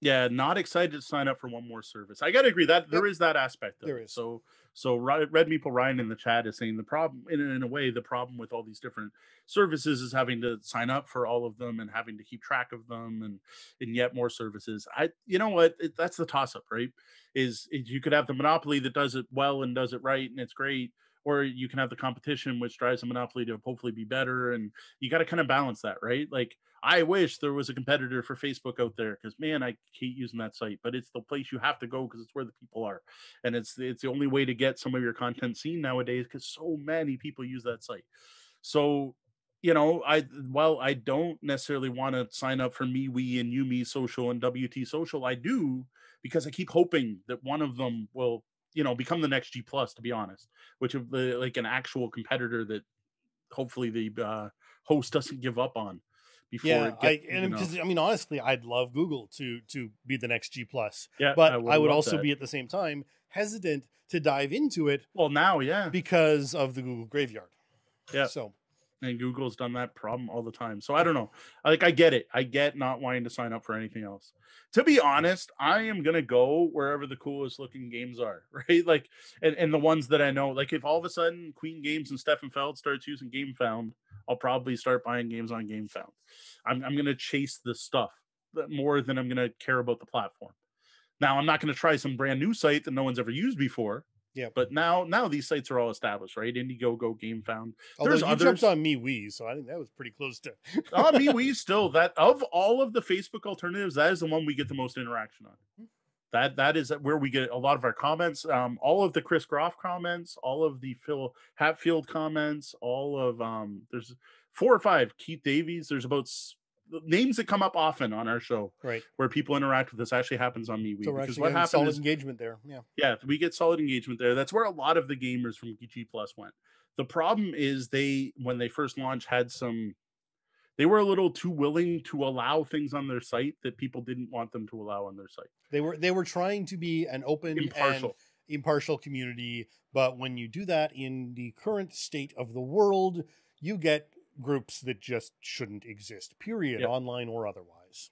Yeah, not excited to sign up for one more service. I gotta agree that there Yep. is that aspect. Of There it. is. So so Red Red Meeple Ryan in the chat is saying the problem in in a way the problem with all these different services is having to sign up for all of them and having to keep track of them and and yet more services. I you know what it, that's the toss up, right? Is, is you could have the monopoly that does it well and does it right and it's great, or you can have the competition which drives the monopoly to hopefully be better and you got to kind of balance that, right? Like I wish there was a competitor for Facebook out there because man, I hate using that site, but it's the place you have to go because it's where the people are, and it's it's the only way to get some of your content seen nowadays because so many people use that site. So, you know, I while I don't necessarily want to sign up for MeWe and Yumi Social and WT Social, I do because I keep hoping that one of them will, you know, become the next G Plus. To be honest, which of the like an actual competitor that hopefully the uh, host doesn't give up on before Yeah, it I gets, you and because I mean honestly, I'd love Google to to be the next G plus, yeah, but I would, love also that. be at the same time hesitant to dive into it well now, yeah, because of the Google graveyard. Yeah. So and Google's done that problem all the time. So I don't know. Like I get it. I get not wanting to sign up for anything else. To be honest, I am gonna go wherever the coolest looking games are, right? Like and, and the ones that I know. Like if all of a sudden Queen Games and Stefan Feld starts using GameFound, I'll probably start buying games on GameFound. I'm I'm gonna chase the stuff more than I'm gonna care about the platform. Now I'm not gonna try some brand new site that no one's ever used before. Yeah. But now now these sites are all established, right? Indiegogo, GameFound. although There's you others- jumped on MeWe, so I think that was pretty close to. oh, me, we still that of all of the Facebook alternatives, that is the one we get the most interaction on. That that is where we get a lot of our comments. Um, all of the Chris Groff comments, all of the Phil Hatfield comments, all of um, there's four or five Keith Davies. There's about names that come up often on our show Right. where people interact with us. Actually happens on MeWe So because what happens solid is engagement there. Yeah. yeah, we get solid engagement there. That's where a lot of the gamers from G Plus went. The problem is they when they first launched had some they were a little too willing to allow things on their site that people didn't want them to allow on their site. They were they were trying to be an open and Impartial. impartial community, but when you do that in the current state of the world, you get groups that just shouldn't exist. Period, Yep. online or otherwise.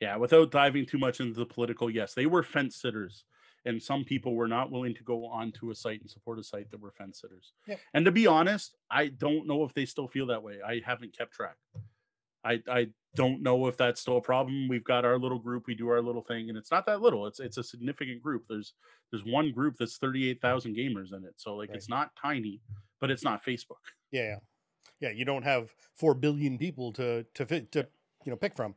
Yeah, without diving too much into the political, yes, they were fence sitters. And some people were not willing to go onto a site and support a site that were fence sitters. Yep. And to be honest, I don't know if they still feel that way. I haven't kept track. I I don't know if that's still a problem. We've got our little group, we do our little thing, and it's not that little. It's it's a significant group. There's there's one group that's 38,000 gamers in it. So like Right. it's not tiny, but it's not Facebook. Yeah, yeah. You don't have four billion people to to fit to you know pick from.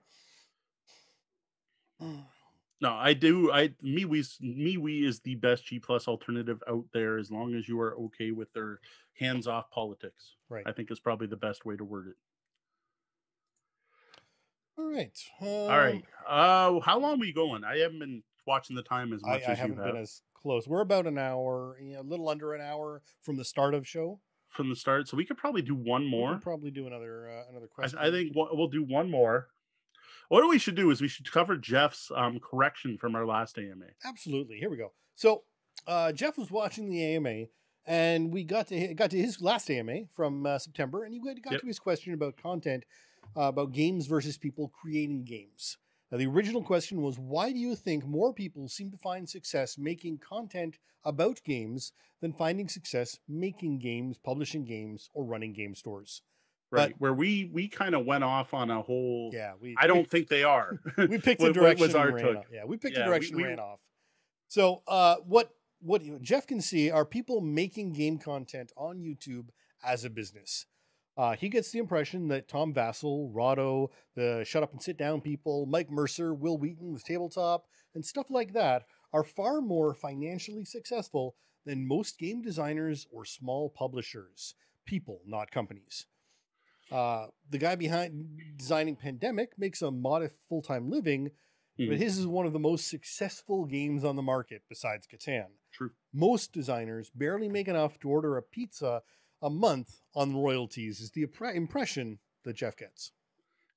No, I do. I MeWe's MeWe is the best G plus alternative out there as long as you are okay with their hands off politics. Right. I think is probably the best way to word it. All right. All right. um, Uh how long we going? I haven't been watching the time as much I as you haven't have been as close. We're about an hour, you know, a little under an hour from the start of show. From the start. So we could probably do one We more. could probably do another uh, another question. I think one- we'll do one more. What we should do is we should cover Jeff's um, correction from our last AMA. Absolutely. Here we go. So uh, Jeff was watching the AMA, and we got to got to his last AMA from uh, September, and he got got Yep. to his question about content, uh, about games versus people creating games. Now, the original question was, why do you think more people seem to find success making content about games than finding success making games, publishing games, or running game stores? Right. Where we we kind of went off on a whole Yeah, we I don't think they are. we, we picked the direction was our ran. Yeah, we picked Yeah, the direction we- and ran off. So, uh, what what Jeff can see are people making game content on YouTube as a business. Uh, he gets the impression that Tom Vasel, Rahdo, the Shut Up and Sit Down people, Mike Mercer, Wil Wheaton with Tabletop, and stuff like that are far more financially successful than most game designers or small publishers. People, not companies. Uh, the guy behind designing Pandemic makes a modest full time living, but Mhm. his is one of the most successful games on the market besides Catan. True. Most designers barely make enough to order a pizza a month on royalties, is the impression that Jeff gets.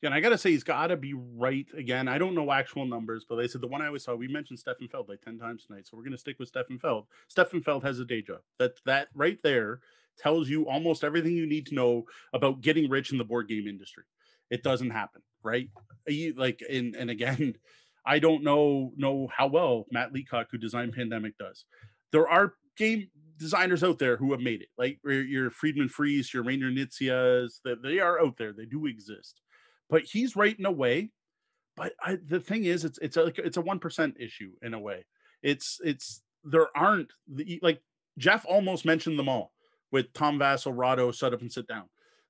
Yeah, and I gotta say he's gotta be right again. I don't know actual numbers, but they said the one I always saw, we mentioned Stefan Feld like 10 times tonight. So we're gonna stick with Stefan Feld. Stefan Feld has a day job. That that right there tells you almost everything you need to know about getting rich in the board game industry. It doesn't happen, right? You, like and and again, I don't know know how well Matt Leacock, who designed Pandemic, does. There are game designers out there who have made it, like your Friedemann Friese, your Reiner Knizias, that they are out there. They do exist, but he's writing away. But I, the thing is, it's it's a, it's a one percent issue in a way. It's it's there aren't the like Jeff almost mentioned them all with Tom Vasel, Rahdo, shut up and sit down.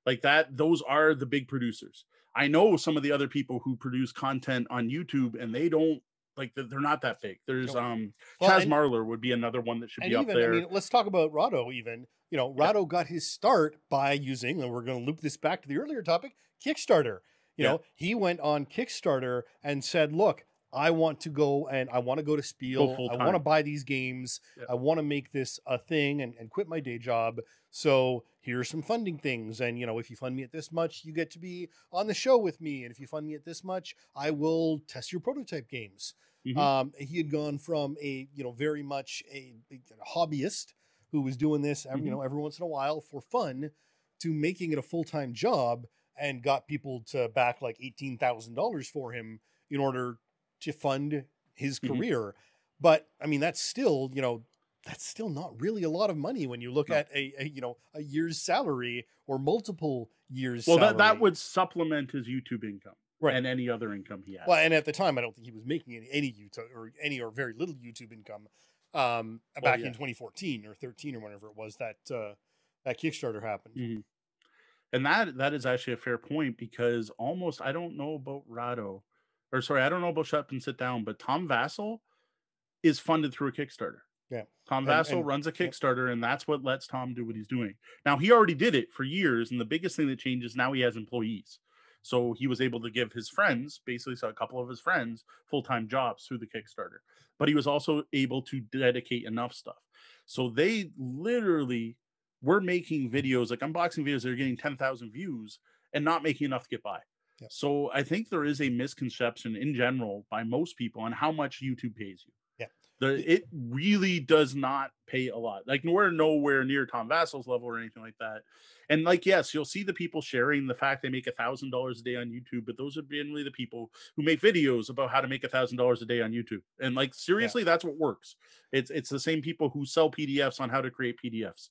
Like that, those are the big producers. I know some of the other people who produce content on YouTube and they don't like they're not that big. There's um well, Chaz and, Marlar would be another one that should be even, up there. I mean, let's talk about Rahdo even. You know, Rahdo yeah. got his start by using, and we're going to loop this back to the earlier topic, Kickstarter. You yeah. know, he went on Kickstarter and said, "Look, I want to go and I want to go to Spiel. Go I want to buy these games. Yeah. I want to make this a thing and, and quit my day job. So here's some funding things. And you know, if you fund me at this much, you get to be on the show with me. And if you fund me at this much, I will test your prototype games. Mm-hmm. Um, he had gone from a you know very much a, a hobbyist who was doing this every, mm-hmm. you know every once in a while for fun to making it a full time job and got people to back like eighteen thousand dollars for him in order to fund his mm-hmm. career. But I mean, that's still, you know, that's still not really a lot of money when you look no. at a, a, you know a year's salary or multiple years. Well, that that would supplement his YouTube income, right, and any other income he had. Well, and at the time, I don't think he was making any any YouTube or any or very little YouTube income. Um, back yeah. in 2014 or 13 or whenever it was that uh, that Kickstarter happened. Mm-hmm. And that that is actually a fair point because almost I don't know about Rahdo or sorry, I don't know about Shut Up and Sit Down, but Tom Vasel is funded through a Kickstarter. Yeah. Tom Vasel runs a Kickstarter, and that's what lets Tom do what he's doing. Now, he already did it for years, and the biggest thing that changes now he has employees. So he was able to give his friends, basically, so a couple of his friends, full time jobs through the Kickstarter. But he was also able to dedicate enough stuff. So they literally were making videos, like unboxing videos, that are getting 10,000 views and not making enough to get by. Yep. So I think there is a misconception in general by most people on how much YouTube pays you. Yeah. The, it really does not pay a lot. Like we're nowhere near Tom Vasel's level or anything like that. And like, yes, you'll see the people sharing the fact they make a thousand dollars a day on YouTube, but those are generally the people who make videos about how to make a thousand dollars a day on YouTube. And like seriously, yeah. that's what works. It's it's the same people who sell PDFs on how to create PDFs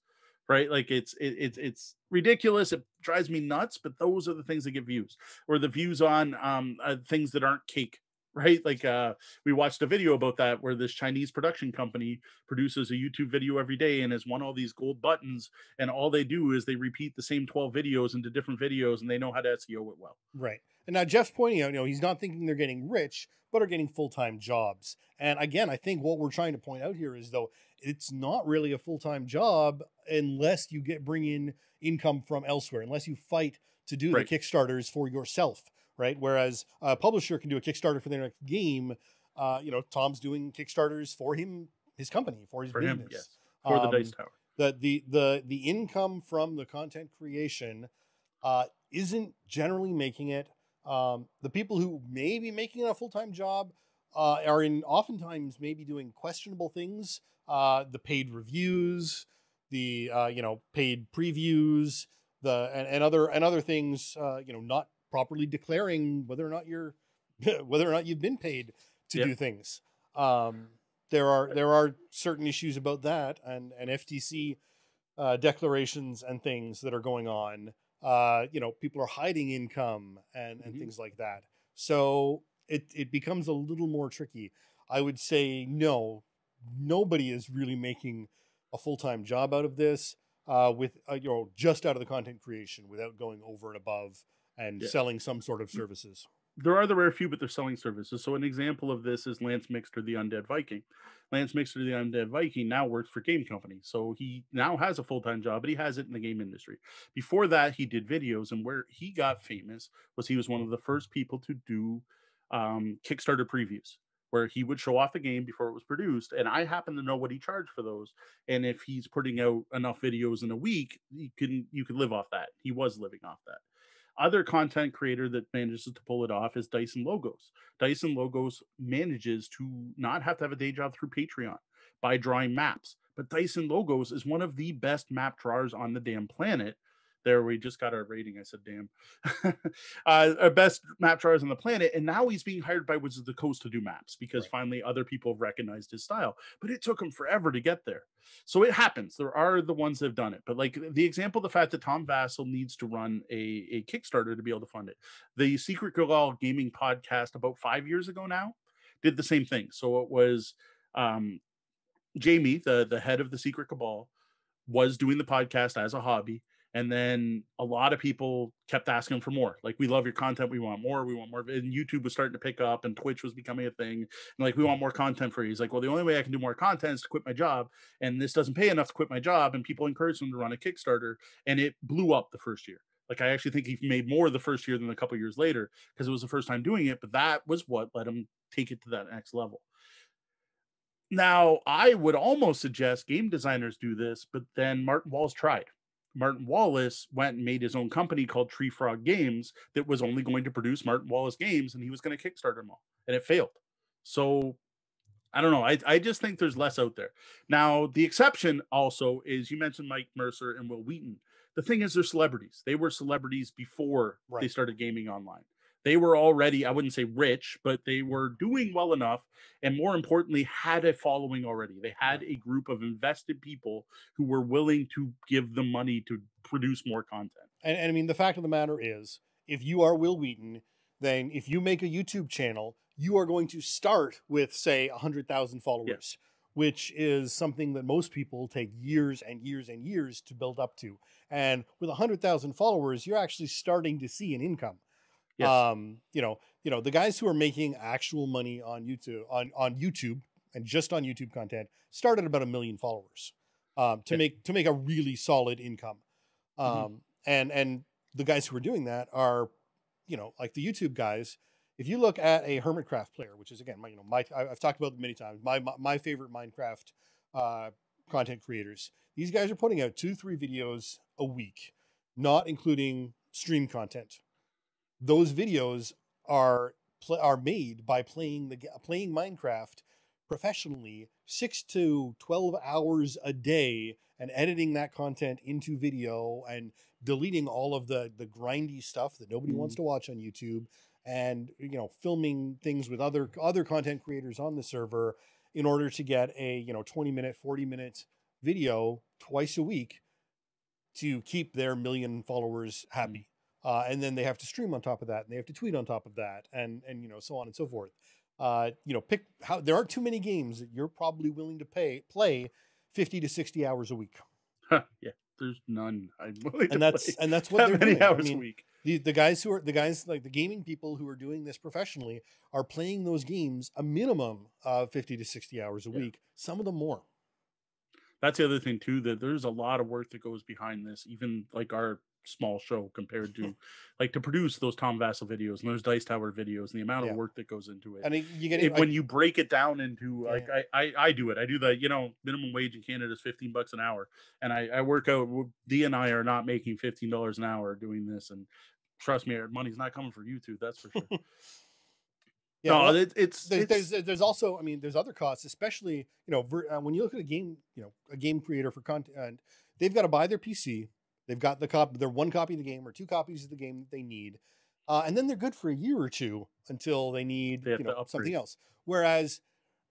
right? Like it's it, it's it's ridiculous. It drives me nuts. But those are the things that get views, or the views on um uh, things that aren't cake, right? Like uh we watched a video about that where this Chinese production company produces a YouTube video every day and has won all these gold buttons, and all they do is they repeat the same twelve videos into different videos, and they know how to SEO it well. Right. And now Jeff's pointing out, you know, he's not thinking they're getting rich, but are getting full time jobs. And again, I think what we're trying to point out here is though it's not really a full time job unless you get bring in income from elsewhere, unless you fight to do right. the Kickstarters for yourself, right? Whereas a publisher can do a Kickstarter for their next game. Uh, you know, Tom's doing Kickstarters for him, his company, for his for business, him, yes. for um, the Dice Tower. The the the the income from the content creation uh, isn't generally making it. Um, the people who may be making it a full time job uh, are in oftentimes maybe doing questionable things. Uh, the paid reviews, the uh, you know paid previews, the and, and other and other things. Uh, you know, not properly declaring whether or not you're whether or not you've been paid to yep. do things. Um, there are there are certain issues about that and and FTC uh, declarations and things that are going on. Uh, you know, people are hiding income and and mm-hmm. things like that. So it it becomes a little more tricky. I would say no, nobody is really making a full time job out of this uh, with uh, you know just out of the content creation without going over and above and yeah. selling some sort of services. There are the rare few, but they're selling services. So an example of this is Lance Myxter, the Undead Viking. Lance Myxter, the Undead Viking, now works for Game Company. So he now has a full time job, but he has it in the game industry. Before that, he did videos, and where he got famous was he was one of the first people to do um, Kickstarter previews where he would show off the game before it was produced. And I happen to know what he charged for those. And if he's putting out enough videos in a week, you can you could live off that. He was living off that. Other content creator that manages to pull it off is Dyson Logos. Dyson Logos manages to not have to have a day job through Patreon by drawing maps. But Dyson Logos is one of the best map drawers on the damn planet There, we just got our rating. I said, damn. uh, our best map drawers on the planet. And now he's being hired by Wizards of the Coast to do maps because right. finally other people have recognized his style. But it took him forever to get there. So it happens. There are the ones that have done it. But like the example, the fact that Tom Vasel needs to run a, a Kickstarter to be able to fund it. The Secret Cabal Gaming podcast about five years ago now did the same thing. So it was um, Jamie, the, the head of the Secret Cabal, was doing the podcast as a hobby and then a lot of people kept asking for more like we love your content we want more we want more and youtube was starting to pick up and twitch was becoming a thing and like we want more content for you. He's like well the only way i can do more content is to quit my job and this doesn't pay enough to quit my job and people encouraged him to run a kickstarter and it blew up the first year. Like i actually think he made more the first year than a couple years later because it was the first time doing it but that was what let him take it to that next level. Now i would almost suggest game designers do this but then martin Wallace tried Martin Wallace went and made his own company called Tree Frog Games that was only going to produce Martin Wallace games and he was going to kickstart them all and it failed. So I don't know. I, I just think there's less out there. Now, the exception also is you mentioned Mike Mercer and Wil Wheaton. The thing is, they're celebrities. They were celebrities before right. they started gaming online they were already, I wouldn't say rich, but they were doing well enough. And more importantly, had a following already. They had a group of invested people who were willing to give them money to produce more content. And, and I mean, the fact of the matter is, if you are Wil Wheaton, then if you make a YouTube channel, you are going to start with, say, 100,000 followers. Yes which is something that most people take years and years and years to build up to. And with 100,000 followers, you're actually starting to see an income. Yes. Um, you know, you know, the guys who are making actual money on YouTube on on YouTube and just on YouTube content started about a million followers um, to make to make a really solid income. Mm-hmm. Um, mm-hmm. and and the guys who are doing that are, you know, like the YouTube guys. If you look at a Hermitcraft player, which is again, my, you know, my I've talked about many times, my my, my favorite Minecraft uh, content creators. These guys are putting out two, three videos a week, not including stream content those videos are are made by playing the playing Minecraft professionally 6 to 12 hours a day and editing that content into video and deleting all of the the grindy stuff that nobody mm. wants mm-hmm. to watch on YouTube and you know filming things with other other content creators on the server in order to get a you know 20 minute 40 minute video twice a week to keep their million followers happy uh, and then they have to stream on top of that, and they have to tweet on top of that, and and you know so on and so forth. Uh, you know, pick how there aren't too many games that you're probably willing to pay play fifty to sixty hours a week. yeah, there's none. I'm willing and that's and that's what they're many doing. hours I mean, a week. The, the guys who are the guys like the gaming people who are doing this professionally are playing those games a minimum of 50 to 60 hours a yeah. week some of them more that's the other thing too that there's a lot of work that goes behind this even like our small show compared to like to produce those Tom Vasel videos and those Dice Tower videos and the amount yeah. of work that goes into it. And you get it, when you break it down into yeah. like I, I, I do it. I do the you know minimum wage in Canada is fifteen bucks an hour, and I I work out. D and I are not making fifteen dollars an hour doing this, and trust me, our money's not coming for YouTube. That's for sure. Yeah, no, well, it, it's, there's, it's there's, there's also I mean there's other costs, especially you know ver, uh, when you look at a game you know a game creator for content, they've got to buy their PC, They've got the copy, they're one copy of the game or two copies of the game that they need. Uh, and then they're good for a year or two until they need they you know, something else. Whereas,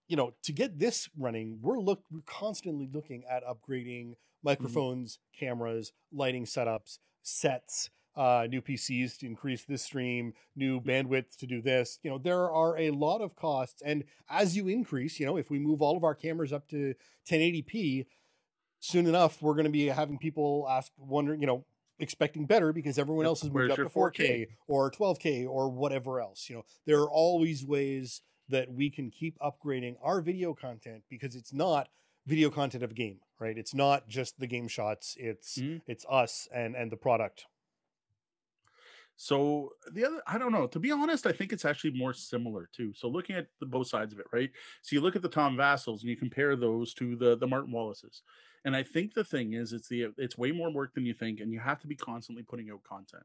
you know, to get this running, we're look we're constantly looking at upgrading mm-hmm. microphones, mm-hmm. cameras, lighting setups, sets, uh, new PCs to increase this stream, new bandwidth to do this. You know, there are a lot of costs, and as you increase, you know, if we move all of our cameras up to 1080p, soon enough we're going to be having people ask wondering you know expecting better because everyone else has moved up to 4K, 4K or 12K or whatever else. You know, there are always ways that we can keep upgrading our video content because it's not video content of a game, right? It's not just the game shots. It's mm-hmm. it's us and and the product. So the other, I don't know. To be honest, I think it's actually more similar too. So looking at the both sides of it, right? So you look at the Tom Vasels and you compare those to the the Martin Wallaces. And I think the thing is, it's the it's way more work than you think, and you have to be constantly putting out content.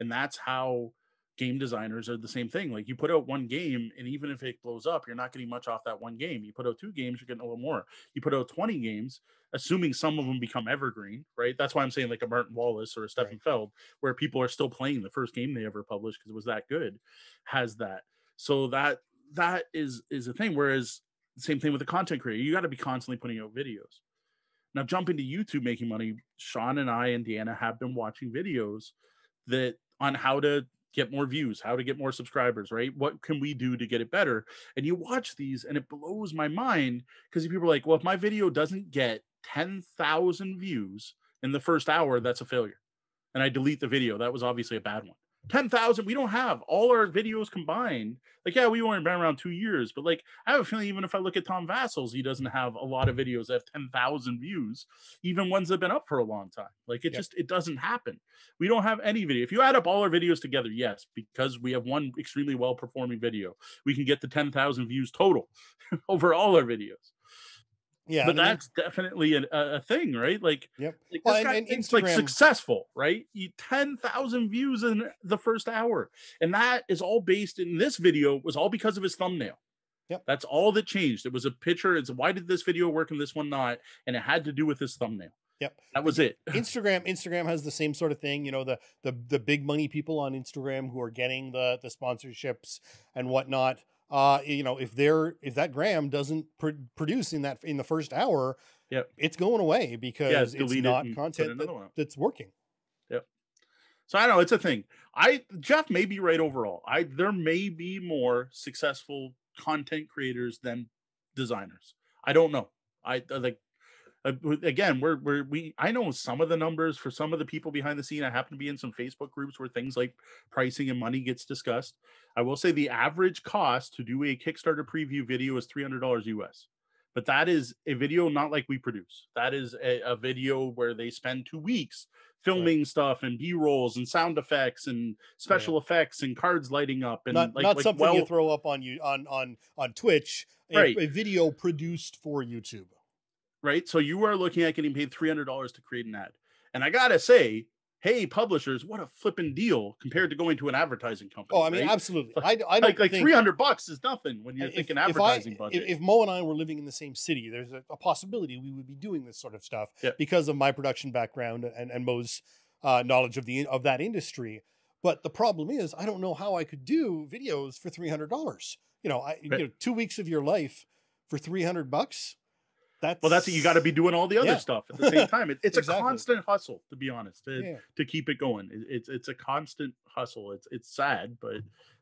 And that's how game designers are the same thing. Like you put out one game, and even if it blows up, you're not getting much off that one game. You put out two games, you're getting a little more. You put out 20 games, assuming some of them become evergreen, right? That's why I'm saying like a Martin Wallace or a Stefan right. Feld, where people are still playing the first game they ever published because it was that good, has that. So that that is is a thing. Whereas same thing with the content creator, you got to be constantly putting out videos. Now jump into YouTube making money. Sean and I and Deanna have been watching videos that on how to get more views, how to get more subscribers, right? What can we do to get it better? And you watch these and it blows my mind because people are like, well, if my video doesn't get 10,000 views in the first hour, that's a failure. And I delete the video. That was obviously a bad one. 10,000 we don't have all our videos combined. Like, yeah, we only been around two years, but like, I have a feeling even if I look at Tom Vasel's, he doesn't have a lot of videos that have 10,000 views, even ones that have been up for a long time. Like, it yep. just, it doesn't happen. We don't have any video. If you add up all our videos together, yes, because we have one extremely well performing video, we can get to 10,000 views total over all our videos. Yeah, but I mean, that's definitely a, a, thing, right? Like, yep. Like well, and, and Instagram... like successful, right? You ten thousand views in the first hour, and that is all based in this video was all because of his thumbnail. Yep. That's all that changed. It was a picture. It's why did this video work and this one not? And it had to do with his thumbnail. Yep. That was it. Instagram Instagram has the same sort of thing, you know, the the the big money people on Instagram who are getting the the sponsorships and whatnot uh, you know, if they're if that gram doesn't pr- produce in that in the first hour, yep. it's going away because yeah, it's not it content that, that's working. Yep. So I don't know it's a thing. I Jeff may be right overall. I there may be more successful content creators than designers. I don't know. I like uh, again, we're we're we I know some of the numbers for some of the people behind the scene. I happen to be in some Facebook groups where things like pricing and money gets discussed. I will say the average cost to do a Kickstarter preview video is three hundred dollars US, but that is a video not like we produce. That is a, a video where they spend two weeks filming right. stuff and B rolls and sound effects and special yeah. effects and cards lighting up and not, like, not like something well, you throw up on you on on on Twitch. A, right. a video produced for YouTube right? So you are looking at getting paid $300 to create an ad. And I got to say, hey, publishers, what a flipping deal compared to going to an advertising company. Oh, I mean, right? absolutely. I, I like, like 300 bucks is nothing when you're if, thinking advertising if I, budget. If, if, Mo and I were living in the same city, there's a, a possibility we would be doing this sort of stuff yeah. because of my production background and, and Mo's uh, knowledge of the of that industry. But the problem is, I don't know how I could do videos for $300. You know, I, right. you know, two weeks of your life for 300 bucks that's well, that's it. You got to be doing all the other yeah. stuff at the same time. It, it's exactly. a constant hustle, to be honest, to, yeah. to keep it going. It, it's it's a constant hustle. It's it's sad, but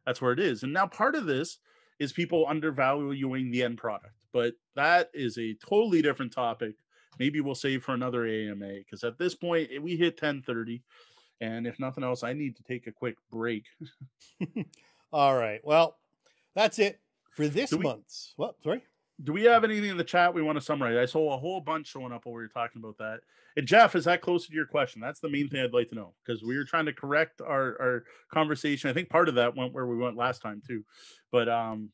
that's where it is. And now part of this is people undervaluing the end product, but that is a totally different topic. Maybe we'll save for another AMA because at this point eh, we hit 1030. And if nothing else, I need to take a quick break. all right. Well, that's it for this we, month's. Well, sorry do we have anything in the chat we want to summarize? I saw a whole bunch showing up while we were talking about that. And Jeff, is that close to your question? That's the main thing I'd like to know because we were trying to correct our, our conversation. I think part of that went where we went last time too. But um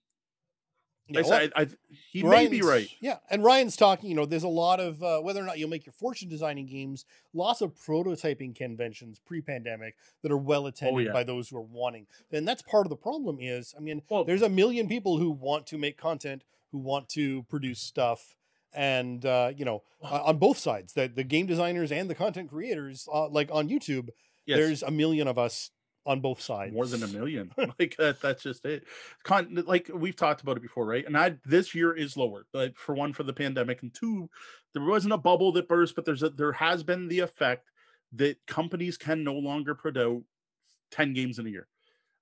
yeah, well, I, I, he Ryan's, may be right. Yeah, and Ryan's talking. You know, there's a lot of uh, whether or not you'll make your fortune designing games. Lots of prototyping conventions pre-pandemic that are well attended oh, yeah. by those who are wanting. And that's part of the problem. Is I mean, well, there's a million people who want to make content who want to produce stuff and uh, you know on both sides that the game designers and the content creators uh, like on youtube yes. there's a million of us on both sides. More than a million. Like that, that's just it. Con- like we've talked about it before right? And i this year is lower but for one for the pandemic and two there wasn't a bubble that burst but there's a there has been the effect that companies can no longer put out 10 games in a year.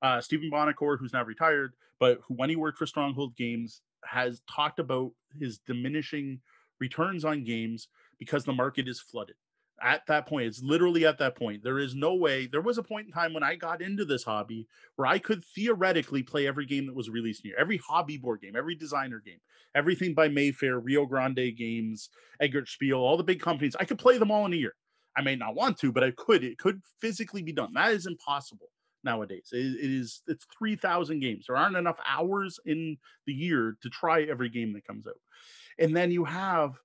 Uh, Stephen Buonocore, who's now retired, but who, when he worked for Stronghold Games, has talked about his diminishing returns on games because the market is flooded. At that point, it's literally at that point. There is no way. There was a point in time when I got into this hobby where I could theoretically play every game that was released here, every hobby board game, every designer game, everything by Mayfair, Rio Grande Games, Eggertspiele, all the big companies. I could play them all in a year. I may not want to, but I could. It could physically be done. That is impossible nowadays. It, it is it's 3000 games. There aren't enough hours in the year to try every game that comes out. And then you have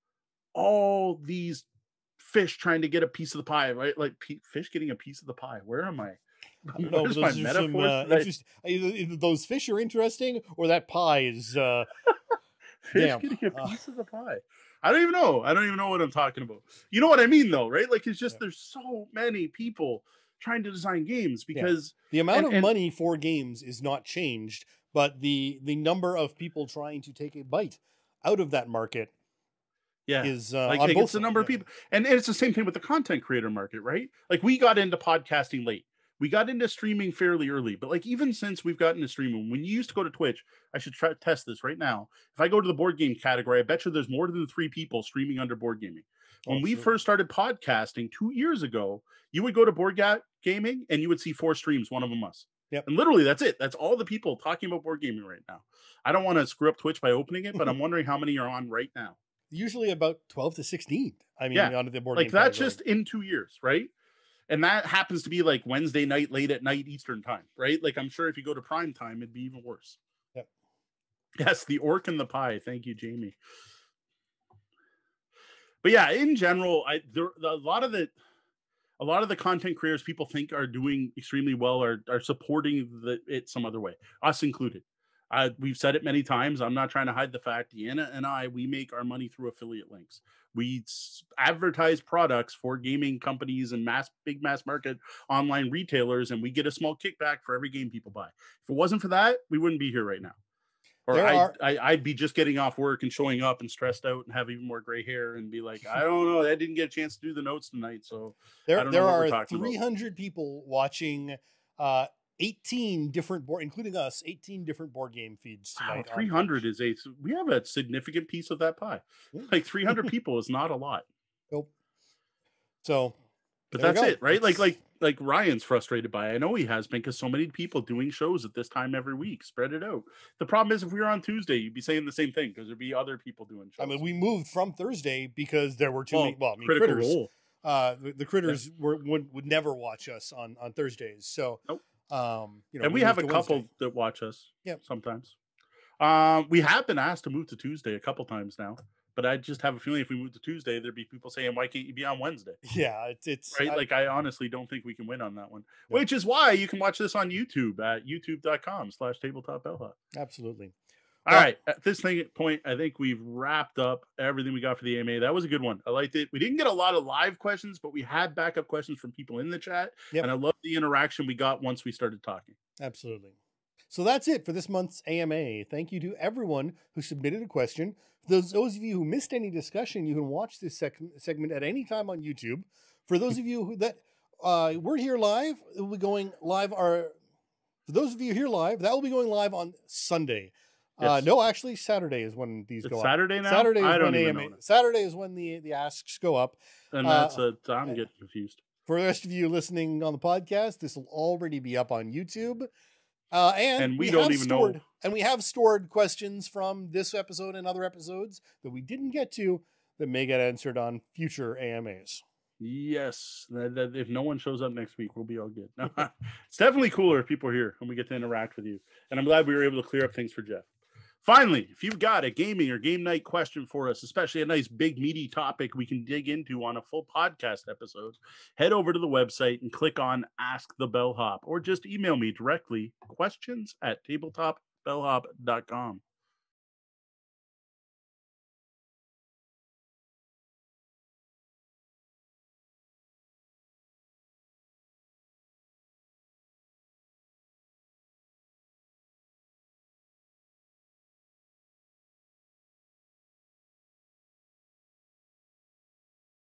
all these fish trying to get a piece of the pie, right? Like p- fish getting a piece of the pie. Where am I? Don't. Those, are some, uh, interest, either, either, those fish are interesting or that pie is. Uh, fish damn. getting a uh, piece uh, of the pie. I don't even know. I don't even know what I'm talking about. You know what I mean, though, right? Like it's just yeah. there's so many people trying to design games because yeah. the amount and, of and, money for games is not changed, but the the number of people trying to take a bite out of that market yeah. is uh, like, it's the number of people. And, and it's the same thing with the content creator market right? Like we got into podcasting late. We got into streaming fairly early but like even since we've gotten to streaming when you used to go to twitch i should try to test this right now. If i go to the board game category i bet you there's more than three people streaming under board gaming when we first started podcasting two years ago you would go to board ga- gaming and you would see four streams one of them us Yep. And literally that's it. That's all the people talking about board gaming right now. I don't want to screw up Twitch by opening it, but I'm wondering how many are on right now usually about 12 to 16. I mean, yeah. on the board like that's just in two years, right? And that happens to be like Wednesday night, late at night Eastern time, right? Like I'm sure if you go to prime time, it'd be even worse. Yep. Yes, the orc and the pie. Thank you, Jamie. But yeah, in general, I there a lot of the a lot of the content creators people think are doing extremely well are are supporting the, it some other way, us included. We've said it many times. I'm not trying to hide the fact. Deanna and I, we make our money through affiliate links. We advertise products for gaming companies and mass, big mass market online retailers, and we get a small kickback for every game people buy. If it wasn't for that, we wouldn't be here right now. Or I'd, are... I, would be just getting off work and showing up and stressed out and have even more gray hair and be like, I don't know, I didn't get a chance to do the notes tonight. So there, there are 300 about. people watching uh, 18 different board, including us, 18 different board game feeds tonight. Wow, 300 is a, we have a significant piece of that pie. Like 300 people is not a lot. Nope. So, but that's it, right? Like, like, like Ryan's frustrated by. It. I know he has been because so many people doing shows at this time every week. Spread it out. The problem is, if we were on Tuesday, you'd be saying the same thing because there'd be other people doing shows. I mean, we moved from Thursday because there were too well, many. Well, I mean, critters. Role. Uh, the, the critters yeah. were would, would never watch us on on Thursdays. So, nope. Um, you know, and we, we have a couple Wednesday. that watch us. Yeah, sometimes. Um, we have been asked to move to Tuesday a couple times now, but I just have a feeling if we move to Tuesday, there'd be people saying, "Why can't you be on Wednesday?" Yeah, it's, it's right. I, like I honestly don't think we can win on that one, which is why you can watch this on YouTube at youtube.com/slash tabletop bellhop. Absolutely. All well, right. At this thing point, I think we've wrapped up everything we got for the AMA. That was a good one. I liked it. We didn't get a lot of live questions, but we had backup questions from people in the chat. Yep. And I love the interaction we got once we started talking. Absolutely. So that's it for this month's AMA. Thank you to everyone who submitted a question. For those, those of you who missed any discussion, you can watch this sec- segment at any time on YouTube. For those of you who that uh, we're here live, it will be going live. Our for those of you here live, that will be going live on Sunday. Uh, yes. Uh, no, actually, Saturday is when these it's go Saturday up. now. Saturday is I when AMA. Saturday is when the the asks go up. And that's uh, a, I'm getting confused. For the rest of you listening on the podcast, this will already be up on YouTube. Uh, and, and, we, we don't even stored, know. And we have stored questions from this episode and other episodes that we didn't get to that may get answered on future AMAs. Yes, that, that, if no one shows up next week, we'll be all good. it's definitely cooler if people are here and we get to interact with you. And I'm glad we were able to clear up things for Jeff. Finally, if you've got a gaming or game night question for us, especially a nice big meaty topic we can dig into on a full podcast episode, head over to the website and click on Ask the Bellhop or just email me directly questions at tabletopbellhop.com.